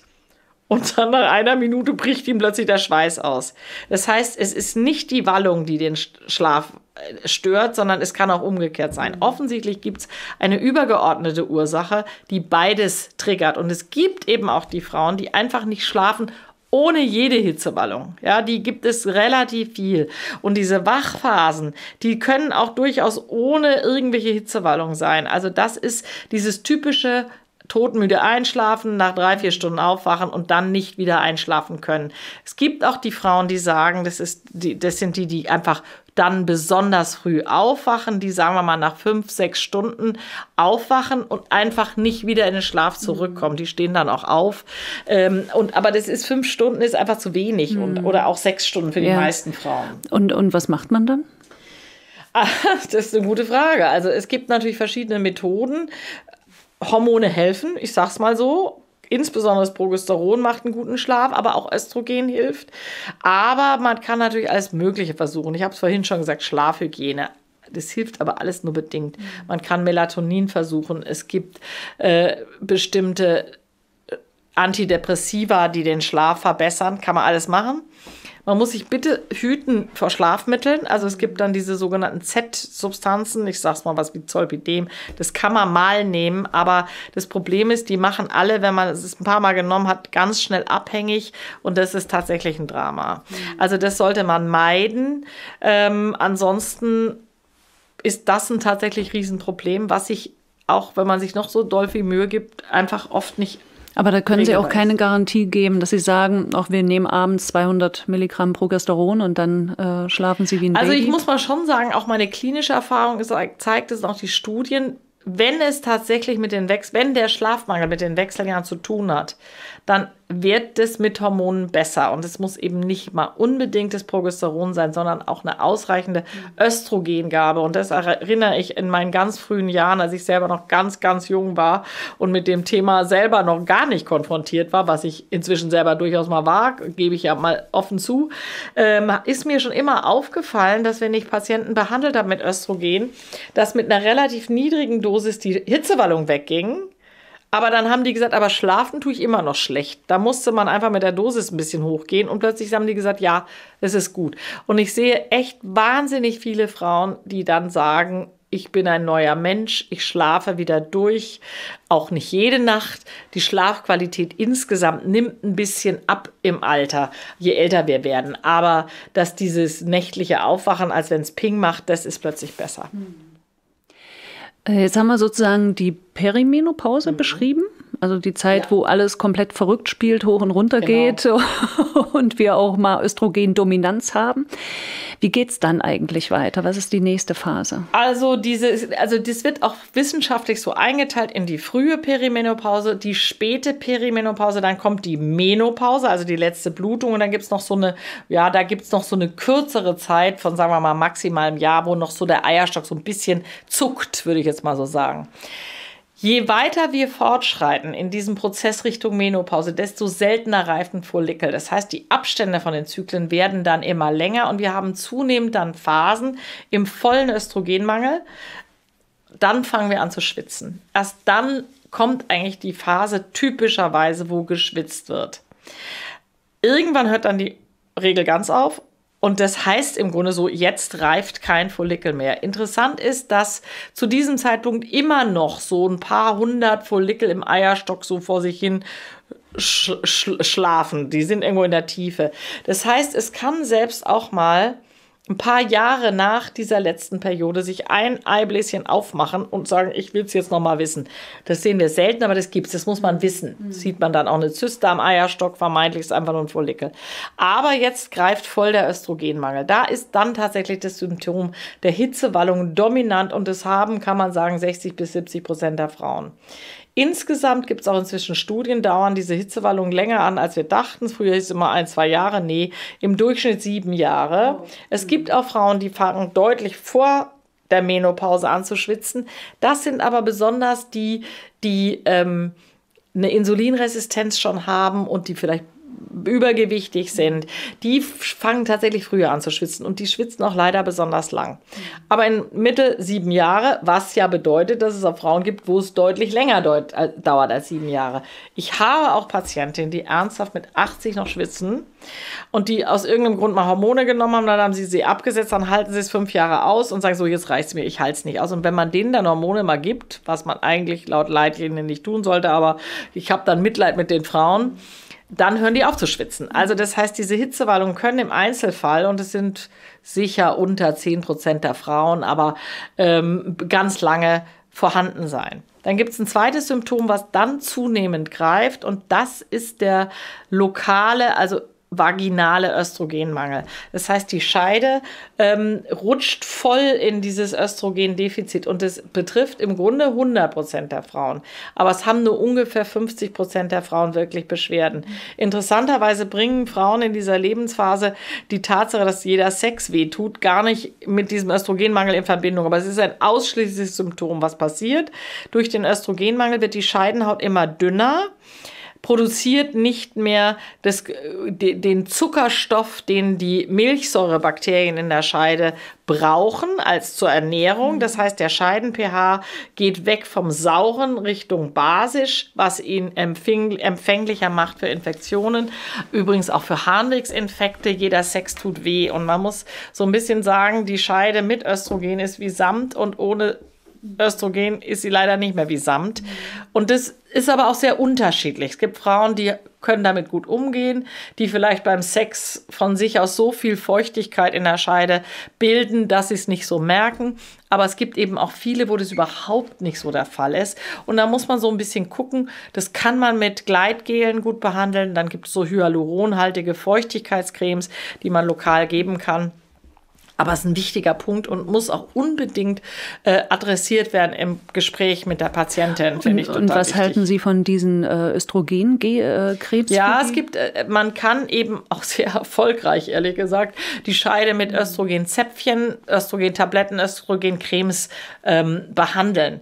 und dann nach einer Minute bricht ihm plötzlich der Schweiß aus. Das heißt, es ist nicht die Wallung, die den Schlaf äh, stört, sondern es kann auch umgekehrt sein. Offensichtlich gibt es eine übergeordnete Ursache, die beides triggert. Und es gibt eben auch die Frauen, die einfach nicht schlafen ohne jede Hitzewallung. Ja, die gibt es relativ viel. Und diese Wachphasen, die können auch durchaus ohne irgendwelche Hitzewallung sein. Also das ist dieses typische todmüde einschlafen, nach drei, vier Stunden aufwachen und dann nicht wieder einschlafen können. Es gibt auch die Frauen, die sagen, das, ist die, das sind die, die einfach dann besonders früh aufwachen, die sagen wir mal nach fünf, sechs Stunden aufwachen und einfach nicht wieder in den Schlaf zurückkommen. Die stehen dann auch auf. Ähm, und, aber das ist fünf Stunden ist einfach zu wenig mhm. und, oder auch sechs Stunden für die ja. meisten Frauen. Und, und was macht man dann? Das ist eine gute Frage. Also es gibt natürlich verschiedene Methoden. Hormone helfen, ich sag's mal so. Insbesondere das Progesteron macht einen guten Schlaf, aber auch Östrogen hilft. Aber man kann natürlich alles Mögliche versuchen. Ich habe es vorhin schon gesagt, Schlafhygiene. Das hilft aber alles nur bedingt. Man kann Melatonin versuchen. Es gibt äh, bestimmte äh, Antidepressiva, die den Schlaf verbessern. Kann man alles machen. Man muss sich bitte hüten vor Schlafmitteln. Also es gibt dann diese sogenannten Z-Substanzen, ich sag's mal was wie Zolpidem, das kann man mal nehmen, aber das Problem ist, die machen alle, wenn man es ein paar Mal genommen hat, ganz schnell abhängig und das ist tatsächlich ein Drama. Mhm. Also das sollte man meiden. Ähm, ansonsten ist das ein tatsächlich Riesenproblem, was sich auch wenn man sich noch so doll viel Mühe gibt, einfach oft nicht aber da können Sie auch keine Garantie geben, dass Sie sagen, auch wir nehmen abends 200 Milligramm Progesteron und dann äh, schlafen Sie wie ein also Baby. Also ich muss mal schon sagen, auch meine klinische Erfahrung ist, zeigt es auch die Studien, wenn es tatsächlich mit den Wechsel, wenn der Schlafmangel mit den Wechseljahren zu tun hat, dann wird es mit Hormonen besser. Und es muss eben nicht mal unbedingt das Progesteron sein, sondern auch eine ausreichende Östrogengabe. Und das erinnere ich in meinen ganz frühen Jahren, als ich selber noch ganz, ganz jung war und mit dem Thema selber noch gar nicht konfrontiert war, was ich inzwischen selber durchaus mal war, gebe ich ja mal offen zu, ähm, ist mir schon immer aufgefallen, dass wenn ich Patienten behandelt habe mit Östrogen, dass mit einer relativ niedrigen Dosis die Hitzewallung wegging aber dann haben die gesagt, aber schlafen tue ich immer noch schlecht. Da musste man einfach mit der Dosis ein bisschen hochgehen und plötzlich haben die gesagt, ja, es ist gut. Und ich sehe echt wahnsinnig viele Frauen, die dann sagen, ich bin ein neuer Mensch, ich schlafe wieder durch, auch nicht jede Nacht. Die Schlafqualität insgesamt nimmt ein bisschen ab im Alter, je älter wir werden. Aber dass dieses nächtliche Aufwachen, als wenn es Ping macht, das ist plötzlich besser. Hm. Äh, jetzt haben wir sozusagen die Perimenopause mhm. beschrieben. Also die Zeit, ja. wo alles komplett verrückt spielt, hoch und runter genau. geht und wir auch mal Östrogendominanz haben. Wie geht es dann eigentlich weiter? Was ist die nächste Phase? Also, diese, also das wird auch wissenschaftlich so eingeteilt in die frühe Perimenopause, die späte Perimenopause, dann kommt die Menopause, also die letzte Blutung und dann gibt es noch so eine, ja, da gibt es noch so eine kürzere Zeit von, sagen wir mal, maximal einem Jahr, wo noch so der Eierstock so ein bisschen zuckt, würde ich jetzt mal so sagen. Je weiter wir fortschreiten in diesem Prozess Richtung Menopause, desto seltener reifen Follikel. Das heißt, die Abstände von den Zyklen werden dann immer länger und wir haben zunehmend dann Phasen im vollen Östrogenmangel. Dann fangen wir an zu schwitzen. Erst dann kommt eigentlich die Phase typischerweise, wo geschwitzt wird. Irgendwann hört dann die Regel ganz auf und das heißt im Grunde so, jetzt reift kein Follikel mehr. Interessant ist, dass zu diesem Zeitpunkt immer noch so ein paar hundert Follikel im Eierstock so vor sich hin sch sch schlafen. Die sind irgendwo in der Tiefe. Das heißt, es kann selbst auch mal ein paar Jahre nach dieser letzten Periode sich ein Eibläschen aufmachen und sagen, ich will es jetzt noch mal wissen. Das sehen wir selten, aber das gibt es. Das muss man wissen. Mhm. Sieht man dann auch eine Zyste am Eierstock, vermeintlich ist einfach nur ein Follikel. Aber jetzt greift voll der Östrogenmangel. Da ist dann tatsächlich das Symptom der Hitzewallung dominant und das haben, kann man sagen, 60 bis 70 Prozent der Frauen. Insgesamt gibt es auch inzwischen Studien, dauern diese Hitzewallungen länger an, als wir dachten. Früher hieß es immer ein, zwei Jahre. Nee, im Durchschnitt sieben Jahre. Oh. Es gibt auch Frauen, die fangen deutlich vor der Menopause an zu schwitzen. Das sind aber besonders die, die ähm, eine Insulinresistenz schon haben und die vielleicht übergewichtig sind, die fangen tatsächlich früher an zu schwitzen und die schwitzen auch leider besonders lang. Aber in Mitte sieben Jahre, was ja bedeutet, dass es auch Frauen gibt, wo es deutlich länger deut äh, dauert als sieben Jahre. Ich habe auch Patientinnen, die ernsthaft mit 80 noch schwitzen und die aus irgendeinem Grund mal Hormone genommen haben, dann haben sie sie abgesetzt, dann halten sie es fünf Jahre aus und sagen so, jetzt reicht es mir, ich halte es nicht aus. Und wenn man denen dann Hormone mal gibt, was man eigentlich laut Leitlinien nicht tun sollte, aber ich habe dann Mitleid mit den Frauen, dann hören die auf zu schwitzen. Also das heißt, diese Hitzewallungen können im Einzelfall, und es sind sicher unter 10 Prozent der Frauen, aber ähm, ganz lange vorhanden sein. Dann gibt es ein zweites Symptom, was dann zunehmend greift, und das ist der lokale, also vaginale Östrogenmangel. Das heißt, die Scheide ähm, rutscht voll in dieses Östrogendefizit und das betrifft im Grunde 100 Prozent der Frauen. Aber es haben nur ungefähr 50 Prozent der Frauen wirklich Beschwerden. Interessanterweise bringen Frauen in dieser Lebensphase die Tatsache, dass jeder Sex wehtut, gar nicht mit diesem Östrogenmangel in Verbindung. Aber es ist ein ausschließliches Symptom. Was passiert? Durch den Östrogenmangel wird die Scheidenhaut immer dünner produziert nicht mehr das, den Zuckerstoff, den die Milchsäurebakterien in der Scheide brauchen als zur Ernährung. Das heißt, der Scheiden-pH geht weg vom sauren Richtung basisch, was ihn empfänglicher macht für Infektionen. Übrigens auch für Harnwegsinfekte. Jeder Sex tut weh. Und man muss so ein bisschen sagen, die Scheide mit Östrogen ist wie Samt und ohne Östrogen ist sie leider nicht mehr wie Samt. Und das ist aber auch sehr unterschiedlich. Es gibt Frauen, die können damit gut umgehen, die vielleicht beim Sex von sich aus so viel Feuchtigkeit in der Scheide bilden, dass sie es nicht so merken. Aber es gibt eben auch viele, wo das überhaupt nicht so der Fall ist. Und da muss man so ein bisschen gucken. Das kann man mit Gleitgelen gut behandeln. Dann gibt es so hyaluronhaltige Feuchtigkeitscremes, die man lokal geben kann. Aber es ist ein wichtiger Punkt und muss auch unbedingt äh, adressiert werden im Gespräch mit der Patientin. Und, ich und was wichtig. halten Sie von diesen äh, Östrogenkrebs? Ja, es gibt, äh, man kann eben auch sehr erfolgreich, ehrlich gesagt, die Scheide mit Östrogenzäpfchen, Östrogentabletten, Östrogencremes ähm, behandeln.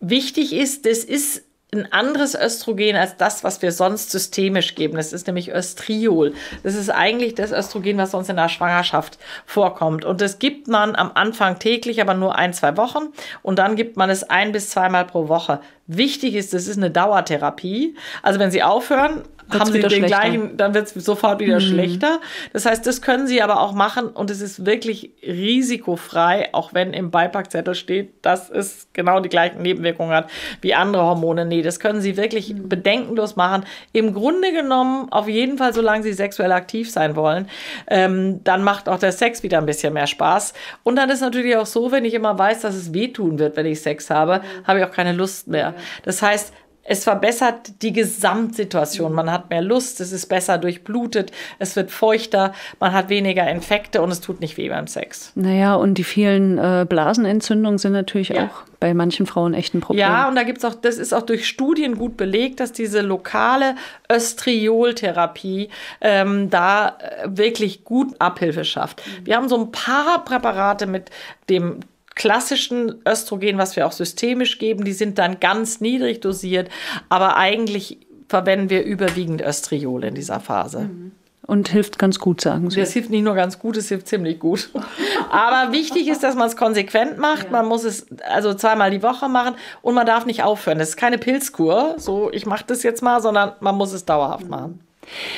Wichtig ist, das ist ein anderes Östrogen als das, was wir sonst systemisch geben. Das ist nämlich Östriol. Das ist eigentlich das Östrogen, was sonst in der Schwangerschaft vorkommt. Und das gibt man am Anfang täglich, aber nur ein, zwei Wochen. Und dann gibt man es ein bis zweimal pro Woche. Wichtig ist, das ist eine Dauertherapie. Also wenn Sie aufhören, haben sie den schlechter. gleichen, dann wird es sofort wieder mhm. schlechter. Das heißt, das können sie aber auch machen und es ist wirklich risikofrei, auch wenn im Beipackzettel steht, dass es genau die gleichen Nebenwirkungen hat wie andere Hormone. Nee, das können sie wirklich mhm. bedenkenlos machen. Im Grunde genommen, auf jeden Fall, solange sie sexuell aktiv sein wollen, ähm, dann macht auch der Sex wieder ein bisschen mehr Spaß. Und dann ist natürlich auch so, wenn ich immer weiß, dass es wehtun wird, wenn ich Sex habe, mhm. habe ich auch keine Lust mehr. Das heißt, es verbessert die Gesamtsituation. Man hat mehr Lust, es ist besser durchblutet, es wird feuchter, man hat weniger Infekte und es tut nicht weh beim Sex. Naja, und die vielen äh, Blasenentzündungen sind natürlich ja. auch bei manchen Frauen echt ein Problem. Ja, und da gibt es auch, das ist auch durch Studien gut belegt, dass diese lokale Östrioltherapie ähm, da äh, wirklich gut Abhilfe schafft. Wir haben so ein paar Präparate mit dem klassischen Östrogen, was wir auch systemisch geben, die sind dann ganz niedrig dosiert, aber eigentlich verwenden wir überwiegend Östriol in dieser Phase. Mhm. Und hilft ganz gut, sagen Sie. Das hilft nicht nur ganz gut, es hilft ziemlich gut. Aber wichtig ist, dass man es konsequent macht. Ja. Man muss es also zweimal die Woche machen und man darf nicht aufhören. Das ist keine Pilzkur, so ich mache das jetzt mal, sondern man muss es dauerhaft machen.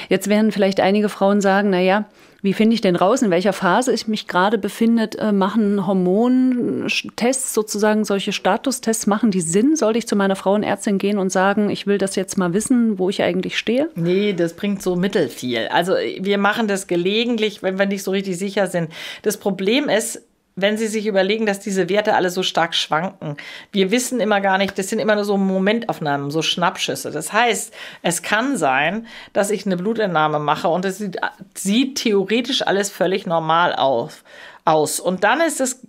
Jetzt werden vielleicht einige Frauen sagen, naja, Wie finde ich denn raus, in welcher Phase ich mich gerade befinde? Äh, machen Hormontests sozusagen, solche Statustests, machen die Sinn? Sollte ich zu meiner Frauenärztin gehen und sagen, ich will das jetzt mal wissen, wo ich eigentlich stehe? Nee, das bringt so mittelfiel. Also wir machen das gelegentlich, wenn wir nicht so richtig sicher sind. Das Problem ist, wenn Sie sich überlegen, dass diese Werte alle so stark schwanken. Wir wissen immer gar nicht, das sind immer nur so Momentaufnahmen, so Schnappschüsse. Das heißt, es kann sein, dass ich eine Blutentnahme mache und es sieht, sieht theoretisch alles völlig normal auf, aus. Und dann ist das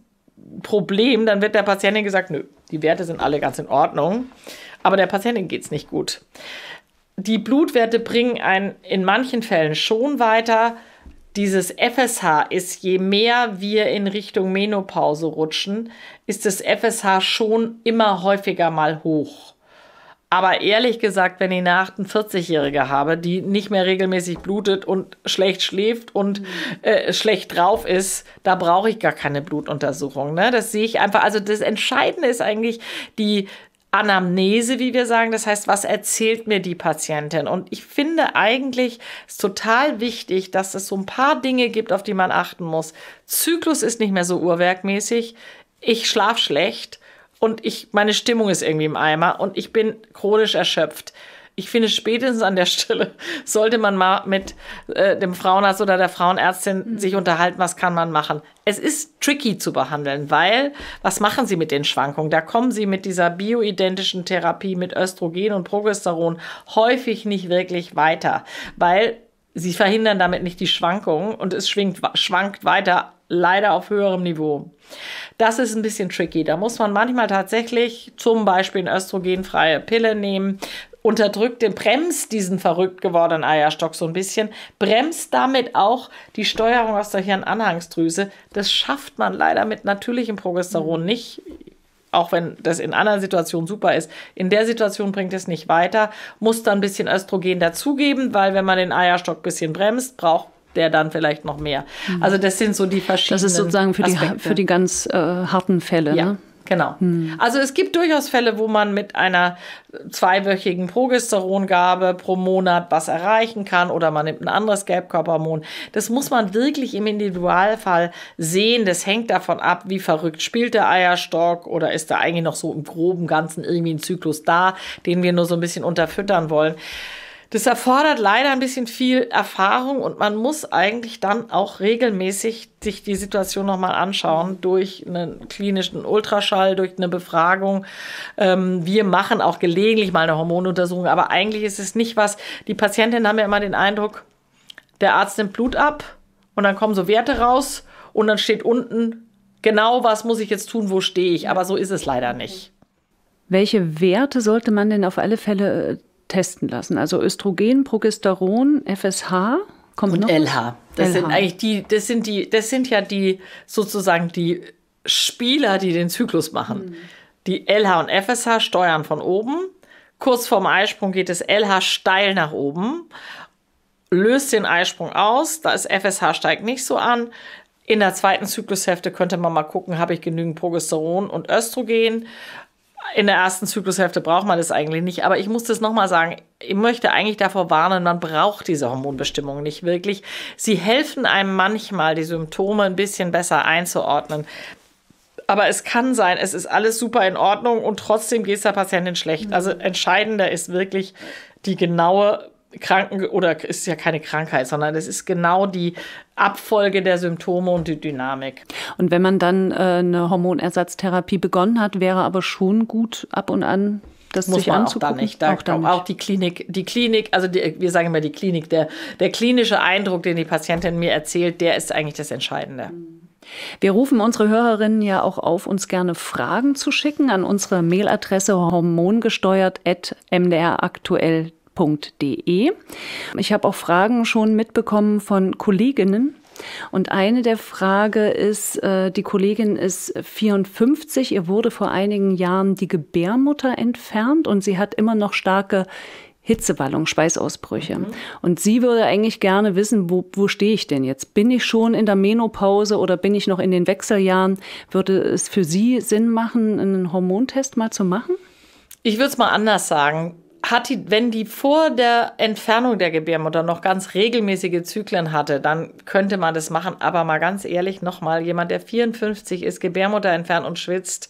Problem, dann wird der Patientin gesagt, nö, die Werte sind alle ganz in Ordnung, aber der Patientin geht es nicht gut. Die Blutwerte bringen einen in manchen Fällen schon weiter, dieses FSH ist, je mehr wir in Richtung Menopause rutschen, ist das FSH schon immer häufiger mal hoch. Aber ehrlich gesagt, wenn ich eine 48-Jährige habe, die nicht mehr regelmäßig blutet und schlecht schläft und mhm. äh, schlecht drauf ist, da brauche ich gar keine Blutuntersuchung. Ne? Das sehe ich einfach. Also das Entscheidende ist eigentlich die Anamnese, wie wir sagen. Das heißt, was erzählt mir die Patientin? Und ich finde eigentlich ist total wichtig, dass es so ein paar Dinge gibt, auf die man achten muss. Zyklus ist nicht mehr so uhrwerkmäßig. Ich schlafe schlecht und ich, meine Stimmung ist irgendwie im Eimer und ich bin chronisch erschöpft. Ich finde, spätestens an der Stelle sollte man mal mit äh, dem Frauenarzt oder der Frauenärztin mhm. sich unterhalten, was kann man machen. Es ist tricky zu behandeln, weil was machen Sie mit den Schwankungen? Da kommen Sie mit dieser bioidentischen Therapie mit Östrogen und Progesteron häufig nicht wirklich weiter, weil Sie verhindern damit nicht die Schwankungen und es schwingt, schwankt weiter, leider auf höherem Niveau. Das ist ein bisschen tricky. Da muss man manchmal tatsächlich zum Beispiel eine östrogenfreie Pille nehmen, unterdrückt den, bremst diesen verrückt gewordenen Eierstock so ein bisschen, bremst damit auch die Steuerung aus der Hirnanhangsdrüse. Das schafft man leider mit natürlichem Progesteron mhm. nicht auch wenn das in anderen Situationen super ist. In der Situation bringt es nicht weiter, muss dann ein bisschen Östrogen dazugeben, weil wenn man den Eierstock ein bisschen bremst, braucht der dann vielleicht noch mehr. Mhm. Also das sind so die verschiedenen. Das ist sozusagen für, die, für die ganz äh, harten Fälle. Ja. Ne? Genau. Hm. Also es gibt durchaus Fälle, wo man mit einer zweiwöchigen Progesterongabe pro Monat was erreichen kann oder man nimmt ein anderes Gelbkörperhormon. Das muss man wirklich im Individualfall sehen. Das hängt davon ab, wie verrückt spielt der Eierstock oder ist da eigentlich noch so im groben Ganzen irgendwie ein Zyklus da, den wir nur so ein bisschen unterfüttern wollen. Das erfordert leider ein bisschen viel Erfahrung und man muss eigentlich dann auch regelmäßig sich die Situation nochmal anschauen durch einen klinischen Ultraschall, durch eine Befragung. Ähm, wir machen auch gelegentlich mal eine Hormonuntersuchung, aber eigentlich ist es nicht was. Die Patientinnen haben ja immer den Eindruck, der Arzt nimmt Blut ab und dann kommen so Werte raus und dann steht unten genau, was muss ich jetzt tun, wo stehe ich. Aber so ist es leider nicht. Welche Werte sollte man denn auf alle Fälle äh, testen lassen. Also Östrogen, Progesteron, FSH. Kommt und noch? LH. Das LH. sind eigentlich die, das sind die, das sind ja die sozusagen die Spieler, die den Zyklus machen. Mhm. Die LH und FSH steuern von oben. Kurz vorm Eisprung geht das LH steil nach oben, löst den Eisprung aus. Da ist FSH steigt nicht so an. In der zweiten Zyklushälfte könnte man mal gucken, habe ich genügend Progesteron und Östrogen in der ersten Zyklushälfte braucht man das eigentlich nicht. Aber ich muss das nochmal sagen, ich möchte eigentlich davor warnen, man braucht diese Hormonbestimmung nicht wirklich. Sie helfen einem manchmal, die Symptome ein bisschen besser einzuordnen. Aber es kann sein, es ist alles super in Ordnung und trotzdem geht es der Patientin schlecht. Also entscheidender ist wirklich die genaue Kranken oder ist ja keine Krankheit, sondern es ist genau die Abfolge der Symptome und die Dynamik. Und wenn man dann äh, eine Hormonersatztherapie begonnen hat, wäre aber schon gut ab und an das muss sich man auch da nicht. Da auch, da nicht. auch die Klinik, die Klinik, also die, wir sagen immer die Klinik, der, der klinische Eindruck, den die Patientin mir erzählt, der ist eigentlich das Entscheidende. Wir rufen unsere Hörerinnen ja auch auf, uns gerne Fragen zu schicken an unsere Mailadresse hormongesteuert.mdraktuell.de www.ftf.de. Ich habe auch Fragen schon mitbekommen von Kolleginnen. Und eine der Fragen ist, äh, die Kollegin ist 54, ihr wurde vor einigen Jahren die Gebärmutter entfernt und sie hat immer noch starke Hitzewallung, Schweißausbrüche. Mhm. Und sie würde eigentlich gerne wissen, wo, wo stehe ich denn jetzt? Bin ich schon in der Menopause oder bin ich noch in den Wechseljahren? Würde es für Sie Sinn machen, einen Hormontest mal zu machen? Ich würde es mal anders sagen hat die, wenn die vor der Entfernung der Gebärmutter noch ganz regelmäßige Zyklen hatte, dann könnte man das machen. Aber mal ganz ehrlich, nochmal, jemand, der 54 ist, Gebärmutter entfernt und schwitzt,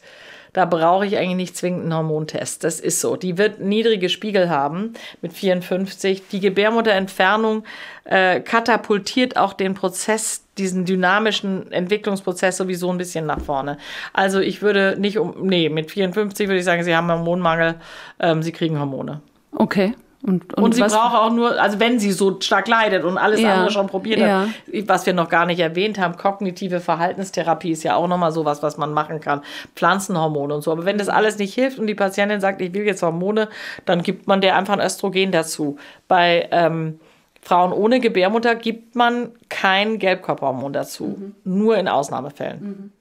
da brauche ich eigentlich nicht zwingend einen Hormontest. Das ist so. Die wird niedrige Spiegel haben mit 54. Die Gebärmutterentfernung äh, katapultiert auch den Prozess, diesen dynamischen Entwicklungsprozess sowieso ein bisschen nach vorne. Also ich würde nicht um, nee, mit 54 würde ich sagen, Sie haben Hormonmangel, ähm, Sie kriegen Hormone. Okay. Und, und, und sie braucht auch nur, also wenn sie so stark leidet und alles ja. andere schon probiert ja. hat, was wir noch gar nicht erwähnt haben, kognitive Verhaltenstherapie ist ja auch nochmal sowas, was man machen kann. Pflanzenhormone und so. Aber wenn das alles nicht hilft und die Patientin sagt, ich will jetzt Hormone, dann gibt man der einfach ein Östrogen dazu. Bei ähm, Frauen ohne Gebärmutter gibt man kein Gelbkörperhormon dazu. Mhm. Nur in Ausnahmefällen. Mhm.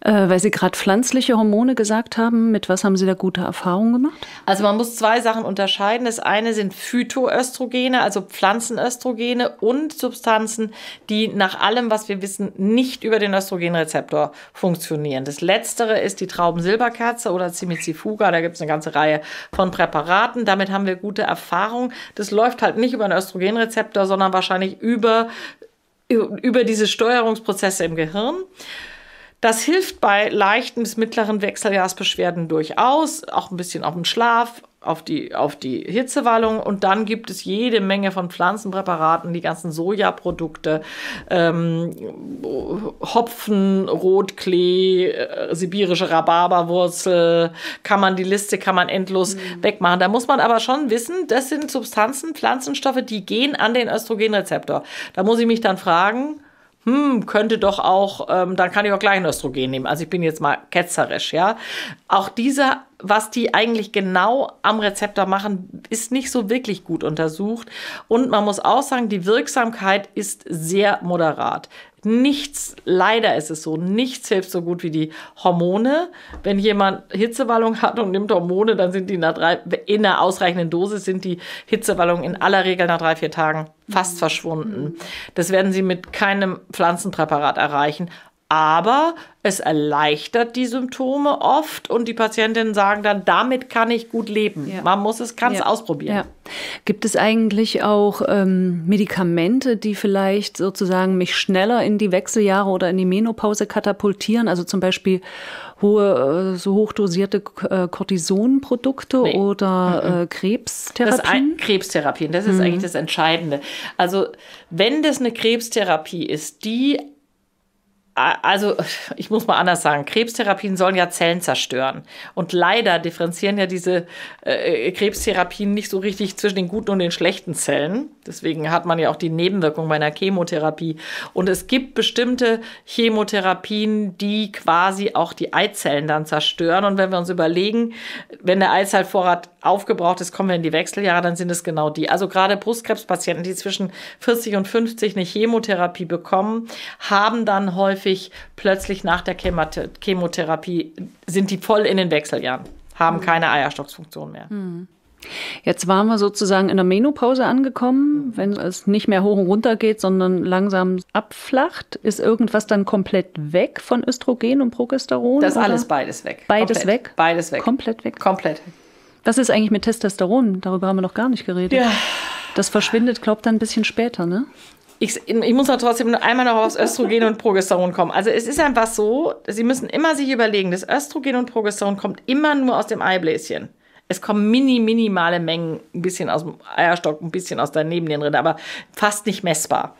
Äh, weil Sie gerade pflanzliche Hormone gesagt haben, mit was haben Sie da gute Erfahrungen gemacht? Also man muss zwei Sachen unterscheiden. Das eine sind Phytoöstrogene, also Pflanzenöstrogene und Substanzen, die nach allem, was wir wissen, nicht über den Östrogenrezeptor funktionieren. Das letztere ist die Traubensilberkerze oder Cimizifuga. Da gibt es eine ganze Reihe von Präparaten. Damit haben wir gute Erfahrungen. Das läuft halt nicht über den Östrogenrezeptor, sondern wahrscheinlich über über diese Steuerungsprozesse im Gehirn. Das hilft bei leichten bis mittleren Wechseljahrsbeschwerden durchaus, auch ein bisschen auf den Schlaf, auf die, auf die Hitzewallung. Und dann gibt es jede Menge von Pflanzenpräparaten, die ganzen Sojaprodukte, ähm, Hopfen, Rotklee, äh, sibirische Rhabarberwurzel, kann man die Liste, kann man endlos mhm. wegmachen. Da muss man aber schon wissen, das sind Substanzen, Pflanzenstoffe, die gehen an den Östrogenrezeptor. Da muss ich mich dann fragen, hm, könnte doch auch, ähm, dann kann ich auch gleich ein Östrogen nehmen. Also ich bin jetzt mal ketzerisch, ja. Auch dieser, was die eigentlich genau am Rezeptor machen, ist nicht so wirklich gut untersucht. Und man muss auch sagen, die Wirksamkeit ist sehr moderat. Nichts, leider ist es so, nichts hilft so gut wie die Hormone. Wenn jemand Hitzewallung hat und nimmt Hormone, dann sind die nach drei, in einer ausreichenden Dosis sind die Hitzewallungen in aller Regel nach drei, vier Tagen fast mhm. verschwunden. Das werden sie mit keinem Pflanzenpräparat erreichen. Aber es erleichtert die Symptome oft und die Patientinnen sagen dann, damit kann ich gut leben. Ja. Man muss es, kann es ja. ausprobieren. Ja. Gibt es eigentlich auch ähm, Medikamente, die vielleicht sozusagen mich schneller in die Wechseljahre oder in die Menopause katapultieren? Also zum Beispiel hohe, äh, so hochdosierte äh, Cortisonprodukte nee. oder mhm. äh, Krebstherapien? Das Krebstherapien, das ist mhm. eigentlich das Entscheidende. Also wenn das eine Krebstherapie ist, die also ich muss mal anders sagen, Krebstherapien sollen ja Zellen zerstören. Und leider differenzieren ja diese äh, Krebstherapien nicht so richtig zwischen den guten und den schlechten Zellen. Deswegen hat man ja auch die Nebenwirkung bei einer Chemotherapie. Und es gibt bestimmte Chemotherapien, die quasi auch die Eizellen dann zerstören. Und wenn wir uns überlegen, wenn der Eizellvorrat aufgebraucht ist, kommen wir in die Wechseljahre, dann sind es genau die. Also gerade Brustkrebspatienten, die zwischen 40 und 50 eine Chemotherapie bekommen, haben dann häufig plötzlich nach der Chemotherapie, sind die voll in den Wechseljahren, haben mhm. keine Eierstocksfunktion mehr. Mhm. Jetzt waren wir sozusagen in der Menopause angekommen. Wenn es nicht mehr hoch und runter geht, sondern langsam abflacht, ist irgendwas dann komplett weg von Östrogen und Progesteron? Das ist alles beides weg. Beides Komplett. weg? Beides weg. Komplett weg? Komplett. Was ist eigentlich mit Testosteron? Darüber haben wir noch gar nicht geredet. Ja. Das verschwindet, glaubt dann ein bisschen später, ne? Ich, ich, muss da trotzdem einmal noch aufs Östrogen und Progesteron kommen. Also es ist einfach so, Sie müssen immer sich überlegen, das Östrogen und Progesteron kommt immer nur aus dem Eibläschen. Es kommen mini, minimale Mengen, ein bisschen aus dem Eierstock, ein bisschen aus der Nebennierenrinde, aber fast nicht messbar.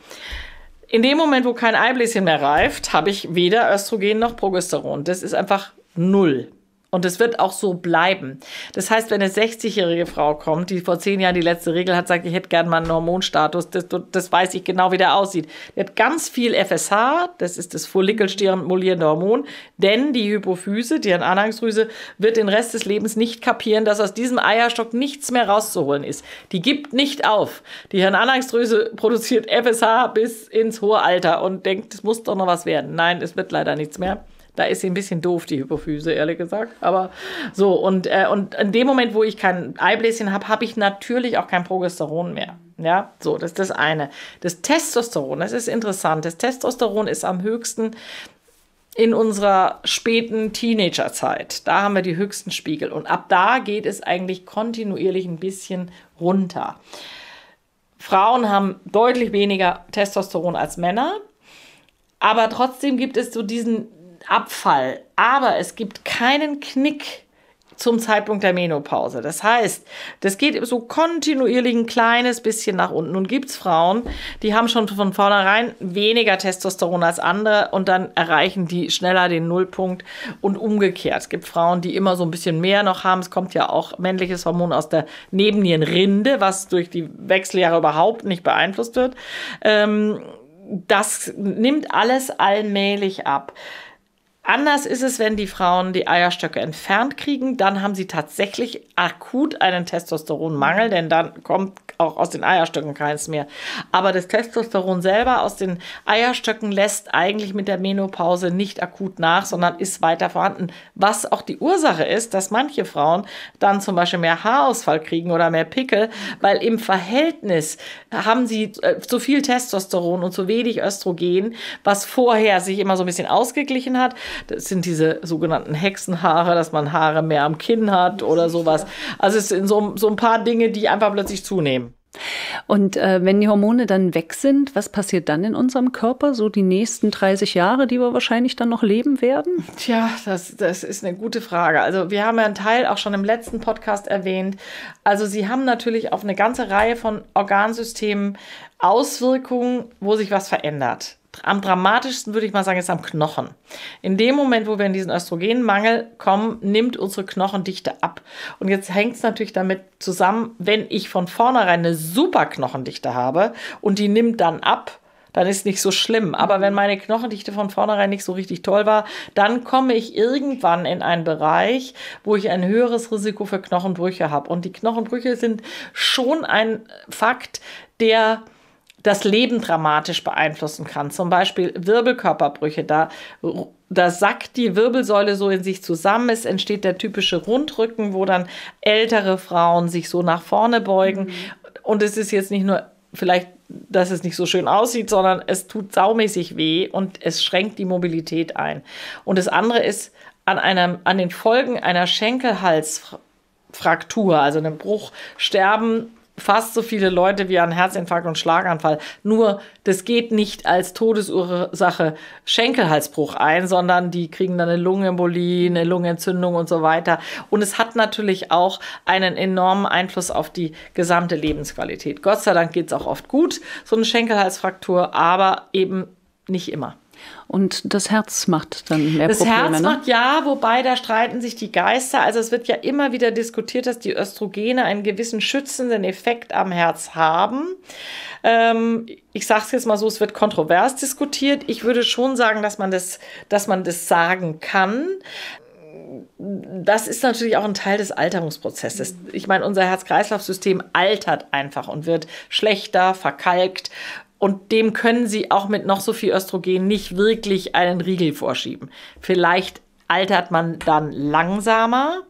In dem Moment, wo kein Eibläschen mehr reift, habe ich weder Östrogen noch Progesteron. Das ist einfach null. Und es wird auch so bleiben. Das heißt, wenn eine 60-jährige Frau kommt, die vor zehn Jahren die letzte Regel hat, sagt, ich hätte gerne mal einen Hormonstatus, das, das weiß ich genau, wie der aussieht. Die hat ganz viel FSH, das ist das follikelstimulierende Hormon, denn die Hypophyse, die Anhangsdrüse, wird den Rest des Lebens nicht kapieren, dass aus diesem Eierstock nichts mehr rauszuholen ist. Die gibt nicht auf. Die Hirnanhangsdrüse produziert FSH bis ins hohe Alter und denkt, es muss doch noch was werden. Nein, es wird leider nichts mehr. Da ist sie ein bisschen doof, die Hypophyse, ehrlich gesagt. Aber so, und, äh, und in dem Moment, wo ich kein Eibläschen habe, habe ich natürlich auch kein Progesteron mehr. Ja, so, das ist das eine. Das Testosteron, das ist interessant. Das Testosteron ist am höchsten in unserer späten Teenagerzeit. Da haben wir die höchsten Spiegel. Und ab da geht es eigentlich kontinuierlich ein bisschen runter. Frauen haben deutlich weniger Testosteron als Männer. Aber trotzdem gibt es so diesen Abfall. Aber es gibt keinen Knick zum Zeitpunkt der Menopause. Das heißt, das geht so kontinuierlich ein kleines bisschen nach unten. Nun gibt es Frauen, die haben schon von vornherein weniger Testosteron als andere und dann erreichen die schneller den Nullpunkt und umgekehrt. Es gibt Frauen, die immer so ein bisschen mehr noch haben. Es kommt ja auch männliches Hormon aus der Nebennierenrinde, was durch die Wechseljahre überhaupt nicht beeinflusst wird. Ähm, das nimmt alles allmählich ab. Anders ist es, wenn die Frauen die Eierstöcke entfernt kriegen. Dann haben sie tatsächlich akut einen Testosteronmangel, denn dann kommt auch aus den Eierstöcken keins mehr. Aber das Testosteron selber aus den Eierstöcken lässt eigentlich mit der Menopause nicht akut nach, sondern ist weiter vorhanden. Was auch die Ursache ist, dass manche Frauen dann zum Beispiel mehr Haarausfall kriegen oder mehr Pickel, weil im Verhältnis haben sie äh, zu viel Testosteron und zu wenig Östrogen, was vorher sich immer so ein bisschen ausgeglichen hat. Das sind diese sogenannten Hexenhaare, dass man Haare mehr am Kinn hat oder sowas. Also es sind so, so ein paar Dinge, die einfach plötzlich zunehmen. Und äh, wenn die Hormone dann weg sind, was passiert dann in unserem Körper? So die nächsten 30 Jahre, die wir wahrscheinlich dann noch leben werden? Tja, das, das ist eine gute Frage. Also wir haben ja einen Teil auch schon im letzten Podcast erwähnt. Also sie haben natürlich auf eine ganze Reihe von Organsystemen Auswirkungen, wo sich was verändert. Am dramatischsten würde ich mal sagen, ist am Knochen. In dem Moment, wo wir in diesen Östrogenmangel kommen, nimmt unsere Knochendichte ab. Und jetzt hängt es natürlich damit zusammen, wenn ich von vornherein eine super Knochendichte habe und die nimmt dann ab, dann ist nicht so schlimm. Aber wenn meine Knochendichte von vornherein nicht so richtig toll war, dann komme ich irgendwann in einen Bereich, wo ich ein höheres Risiko für Knochenbrüche habe. Und die Knochenbrüche sind schon ein Fakt, der das Leben dramatisch beeinflussen kann. Zum Beispiel Wirbelkörperbrüche. Da, da sackt die Wirbelsäule so in sich zusammen. Es entsteht der typische Rundrücken, wo dann ältere Frauen sich so nach vorne beugen. Mhm. Und es ist jetzt nicht nur vielleicht, dass es nicht so schön aussieht, sondern es tut saumäßig weh und es schränkt die Mobilität ein. Und das andere ist, an, einem, an den Folgen einer Schenkelhalsfraktur, also einem Bruch, sterben fast so viele Leute wie an Herzinfarkt und Schlaganfall. Nur, das geht nicht als Todesursache Schenkelhalsbruch ein, sondern die kriegen dann eine Lungenembolie, eine Lungenentzündung und so weiter. Und es hat natürlich auch einen enormen Einfluss auf die gesamte Lebensqualität. Gott sei Dank geht es auch oft gut, so eine Schenkelhalsfraktur, aber eben nicht immer. Und das Herz macht dann mehr das Probleme. Das Herz ne? macht ja, wobei da streiten sich die Geister. Also es wird ja immer wieder diskutiert, dass die Östrogene einen gewissen schützenden Effekt am Herz haben. Ähm, ich sage es jetzt mal so, es wird kontrovers diskutiert. Ich würde schon sagen, dass man das, dass man das sagen kann das ist natürlich auch ein Teil des Alterungsprozesses. Ich meine, unser Herz-Kreislauf-System altert einfach und wird schlechter, verkalkt. Und dem können sie auch mit noch so viel Östrogen nicht wirklich einen Riegel vorschieben. Vielleicht altert man dann langsamer.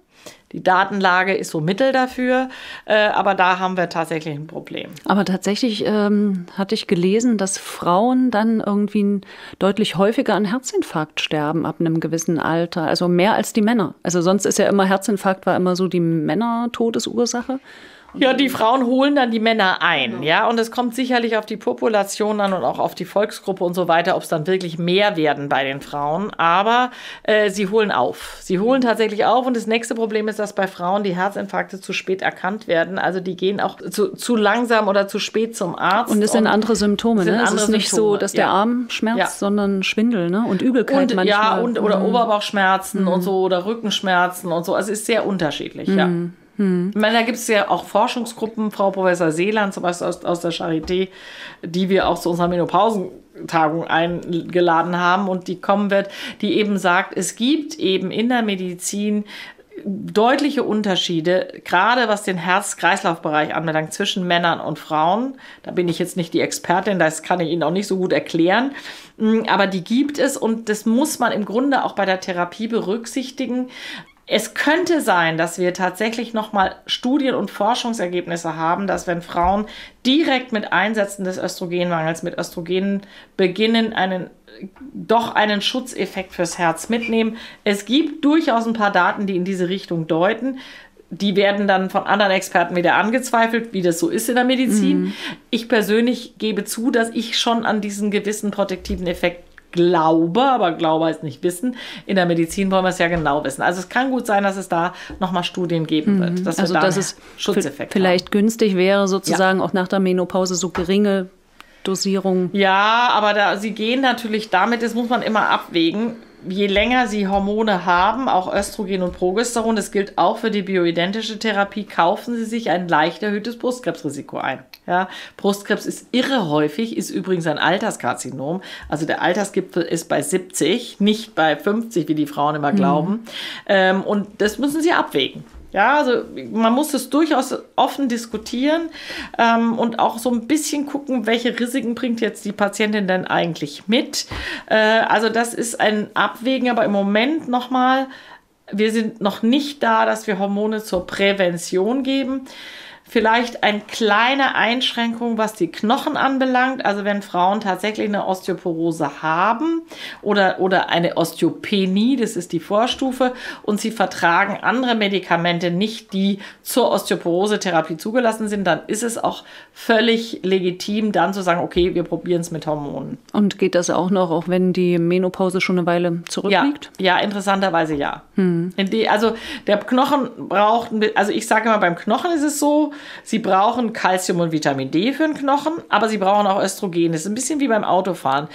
Die Datenlage ist so mittel dafür, äh, aber da haben wir tatsächlich ein Problem. Aber tatsächlich ähm, hatte ich gelesen, dass Frauen dann irgendwie deutlich häufiger an Herzinfarkt sterben ab einem gewissen Alter, also mehr als die Männer. Also sonst ist ja immer Herzinfarkt war immer so die Männer-Todesursache. Ja, die Frauen holen dann die Männer ein, ja. Und es kommt sicherlich auf die Population an und auch auf die Volksgruppe und so weiter, ob es dann wirklich mehr werden bei den Frauen. Aber äh, sie holen auf. Sie holen tatsächlich auf. Und das nächste Problem ist, dass bei Frauen die Herzinfarkte zu spät erkannt werden. Also die gehen auch zu, zu langsam oder zu spät zum Arzt. Und es sind andere Symptome, ne? Es ist nicht Symptome. so, dass der ja. Arm schmerzt, ja. sondern Schwindel, ne? Und Übelkeit und, manchmal. Ja, und, oder mhm. Oberbauchschmerzen mhm. und so oder Rückenschmerzen und so. Also es ist sehr unterschiedlich, mhm. ja. Hm. Ich meine, da gibt es ja auch Forschungsgruppen, Frau Professor Seeland zum Beispiel aus, aus der Charité, die wir auch zu unserer Menopausentagung eingeladen haben und die kommen wird, die eben sagt, es gibt eben in der Medizin deutliche Unterschiede, gerade was den Herz-Kreislauf-Bereich anbelangt, zwischen Männern und Frauen. Da bin ich jetzt nicht die Expertin, das kann ich Ihnen auch nicht so gut erklären. Hm, aber die gibt es und das muss man im Grunde auch bei der Therapie berücksichtigen es könnte sein, dass wir tatsächlich nochmal Studien und Forschungsergebnisse haben, dass wenn Frauen direkt mit Einsätzen des Östrogenmangels, mit Östrogenen beginnen, einen doch einen Schutzeffekt fürs Herz mitnehmen. Es gibt durchaus ein paar Daten, die in diese Richtung deuten. Die werden dann von anderen Experten wieder angezweifelt, wie das so ist in der Medizin. Mhm. Ich persönlich gebe zu, dass ich schon an diesen gewissen protektiven Effekt glaube, aber glaube heißt nicht wissen. In der Medizin wollen wir es ja genau wissen. Also es kann gut sein, dass es da nochmal Studien geben wird. Mhm. Dass also dass es Schutzeffekt vielleicht haben. günstig wäre, sozusagen ja. auch nach der Menopause so geringe Dosierung. Ja, aber da, sie gehen natürlich damit, das muss man immer abwägen je länger sie Hormone haben, auch Östrogen und Progesteron, das gilt auch für die bioidentische Therapie, kaufen sie sich ein leicht erhöhtes Brustkrebsrisiko ein. Ja, Brustkrebs ist irre häufig, ist übrigens ein Alterskarzinom. Also der Altersgipfel ist bei 70, nicht bei 50, wie die Frauen immer glauben. Mhm. Ähm, und das müssen sie abwägen. Ja, also man muss es durchaus offen diskutieren ähm, und auch so ein bisschen gucken, welche Risiken bringt jetzt die Patientin denn eigentlich mit. Äh, also das ist ein Abwägen, aber im Moment nochmal, wir sind noch nicht da, dass wir Hormone zur Prävention geben vielleicht eine kleine Einschränkung, was die Knochen anbelangt. Also wenn Frauen tatsächlich eine Osteoporose haben oder, oder eine Osteopenie, das ist die Vorstufe, und sie vertragen andere Medikamente nicht, die zur Osteoporose-Therapie zugelassen sind, dann ist es auch völlig legitim, dann zu sagen, okay, wir probieren es mit Hormonen. Und geht das auch noch, auch wenn die Menopause schon eine Weile zurückliegt? Ja, ja interessanterweise ja. Hm. Also der Knochen braucht, also ich sage immer, beim Knochen ist es so, Sie brauchen Kalzium und Vitamin D für den Knochen, aber sie brauchen auch Östrogen. Das ist ein bisschen wie beim Autofahren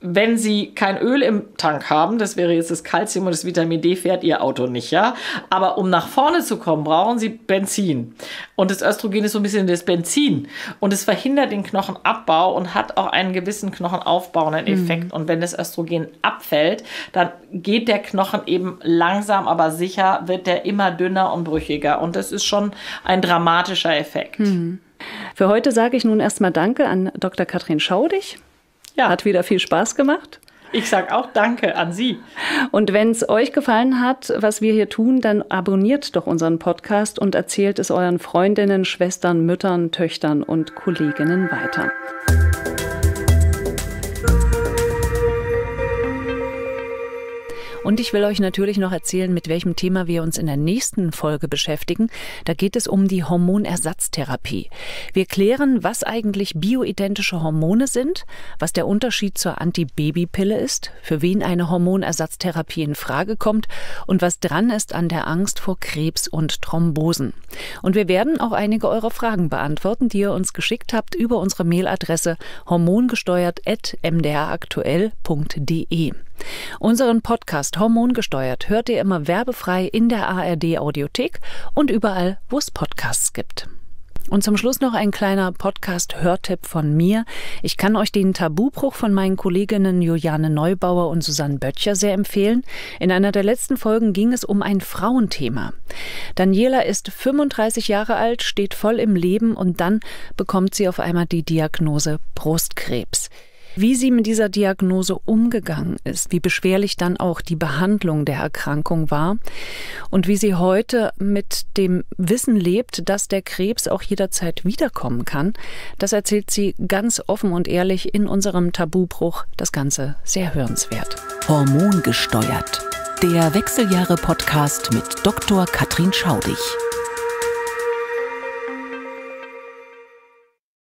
wenn Sie kein Öl im Tank haben, das wäre jetzt das Kalzium und das Vitamin D, fährt Ihr Auto nicht, ja. Aber um nach vorne zu kommen, brauchen Sie Benzin. Und das Östrogen ist so ein bisschen das Benzin. Und es verhindert den Knochenabbau und hat auch einen gewissen knochenaufbauenden mhm. Effekt. Mhm. Und wenn das Östrogen abfällt, dann geht der Knochen eben langsam, aber sicher, wird der immer dünner und brüchiger. Und das ist schon ein dramatischer Effekt. Mhm. Für heute sage ich nun erstmal Danke an Dr. Katrin Schaudig. Ja. Hat wieder viel Spaß gemacht. Ich sage auch Danke an Sie. Und wenn es euch gefallen hat, was wir hier tun, dann abonniert doch unseren Podcast und erzählt es euren Freundinnen, Schwestern, Müttern, Töchtern und Kolleginnen weiter. Und ich will euch natürlich noch erzählen, mit welchem Thema wir uns in der nächsten Folge beschäftigen. Da geht es um die Hormonersatztherapie. Wir klären, was eigentlich bioidentische Hormone sind, was der Unterschied zur Antibabypille ist, für wen eine Hormonersatztherapie in Frage kommt und was dran ist an der Angst vor Krebs und Thrombosen. Und wir werden auch einige eurer Fragen beantworten, die ihr uns geschickt habt über unsere Mailadresse hormongesteuert.mdraktuell.de. Unseren Podcast Hormongesteuert hört ihr immer werbefrei in der ARD Audiothek und überall, wo es Podcasts gibt. Und zum Schluss noch ein kleiner Podcast-Hörtipp von mir. Ich kann euch den Tabubruch von meinen Kolleginnen Juliane Neubauer und Susanne Böttcher sehr empfehlen. In einer der letzten Folgen ging es um ein Frauenthema. Daniela ist 35 Jahre alt, steht voll im Leben und dann bekommt sie auf einmal die Diagnose Brustkrebs wie sie mit dieser Diagnose umgegangen ist, wie beschwerlich dann auch die Behandlung der Erkrankung war und wie sie heute mit dem Wissen lebt, dass der Krebs auch jederzeit wiederkommen kann. Das erzählt sie ganz offen und ehrlich in unserem Tabubruch. Das Ganze sehr hörenswert. Hormongesteuert. Der Wechseljahre-Podcast mit Dr. Katrin Schaudig.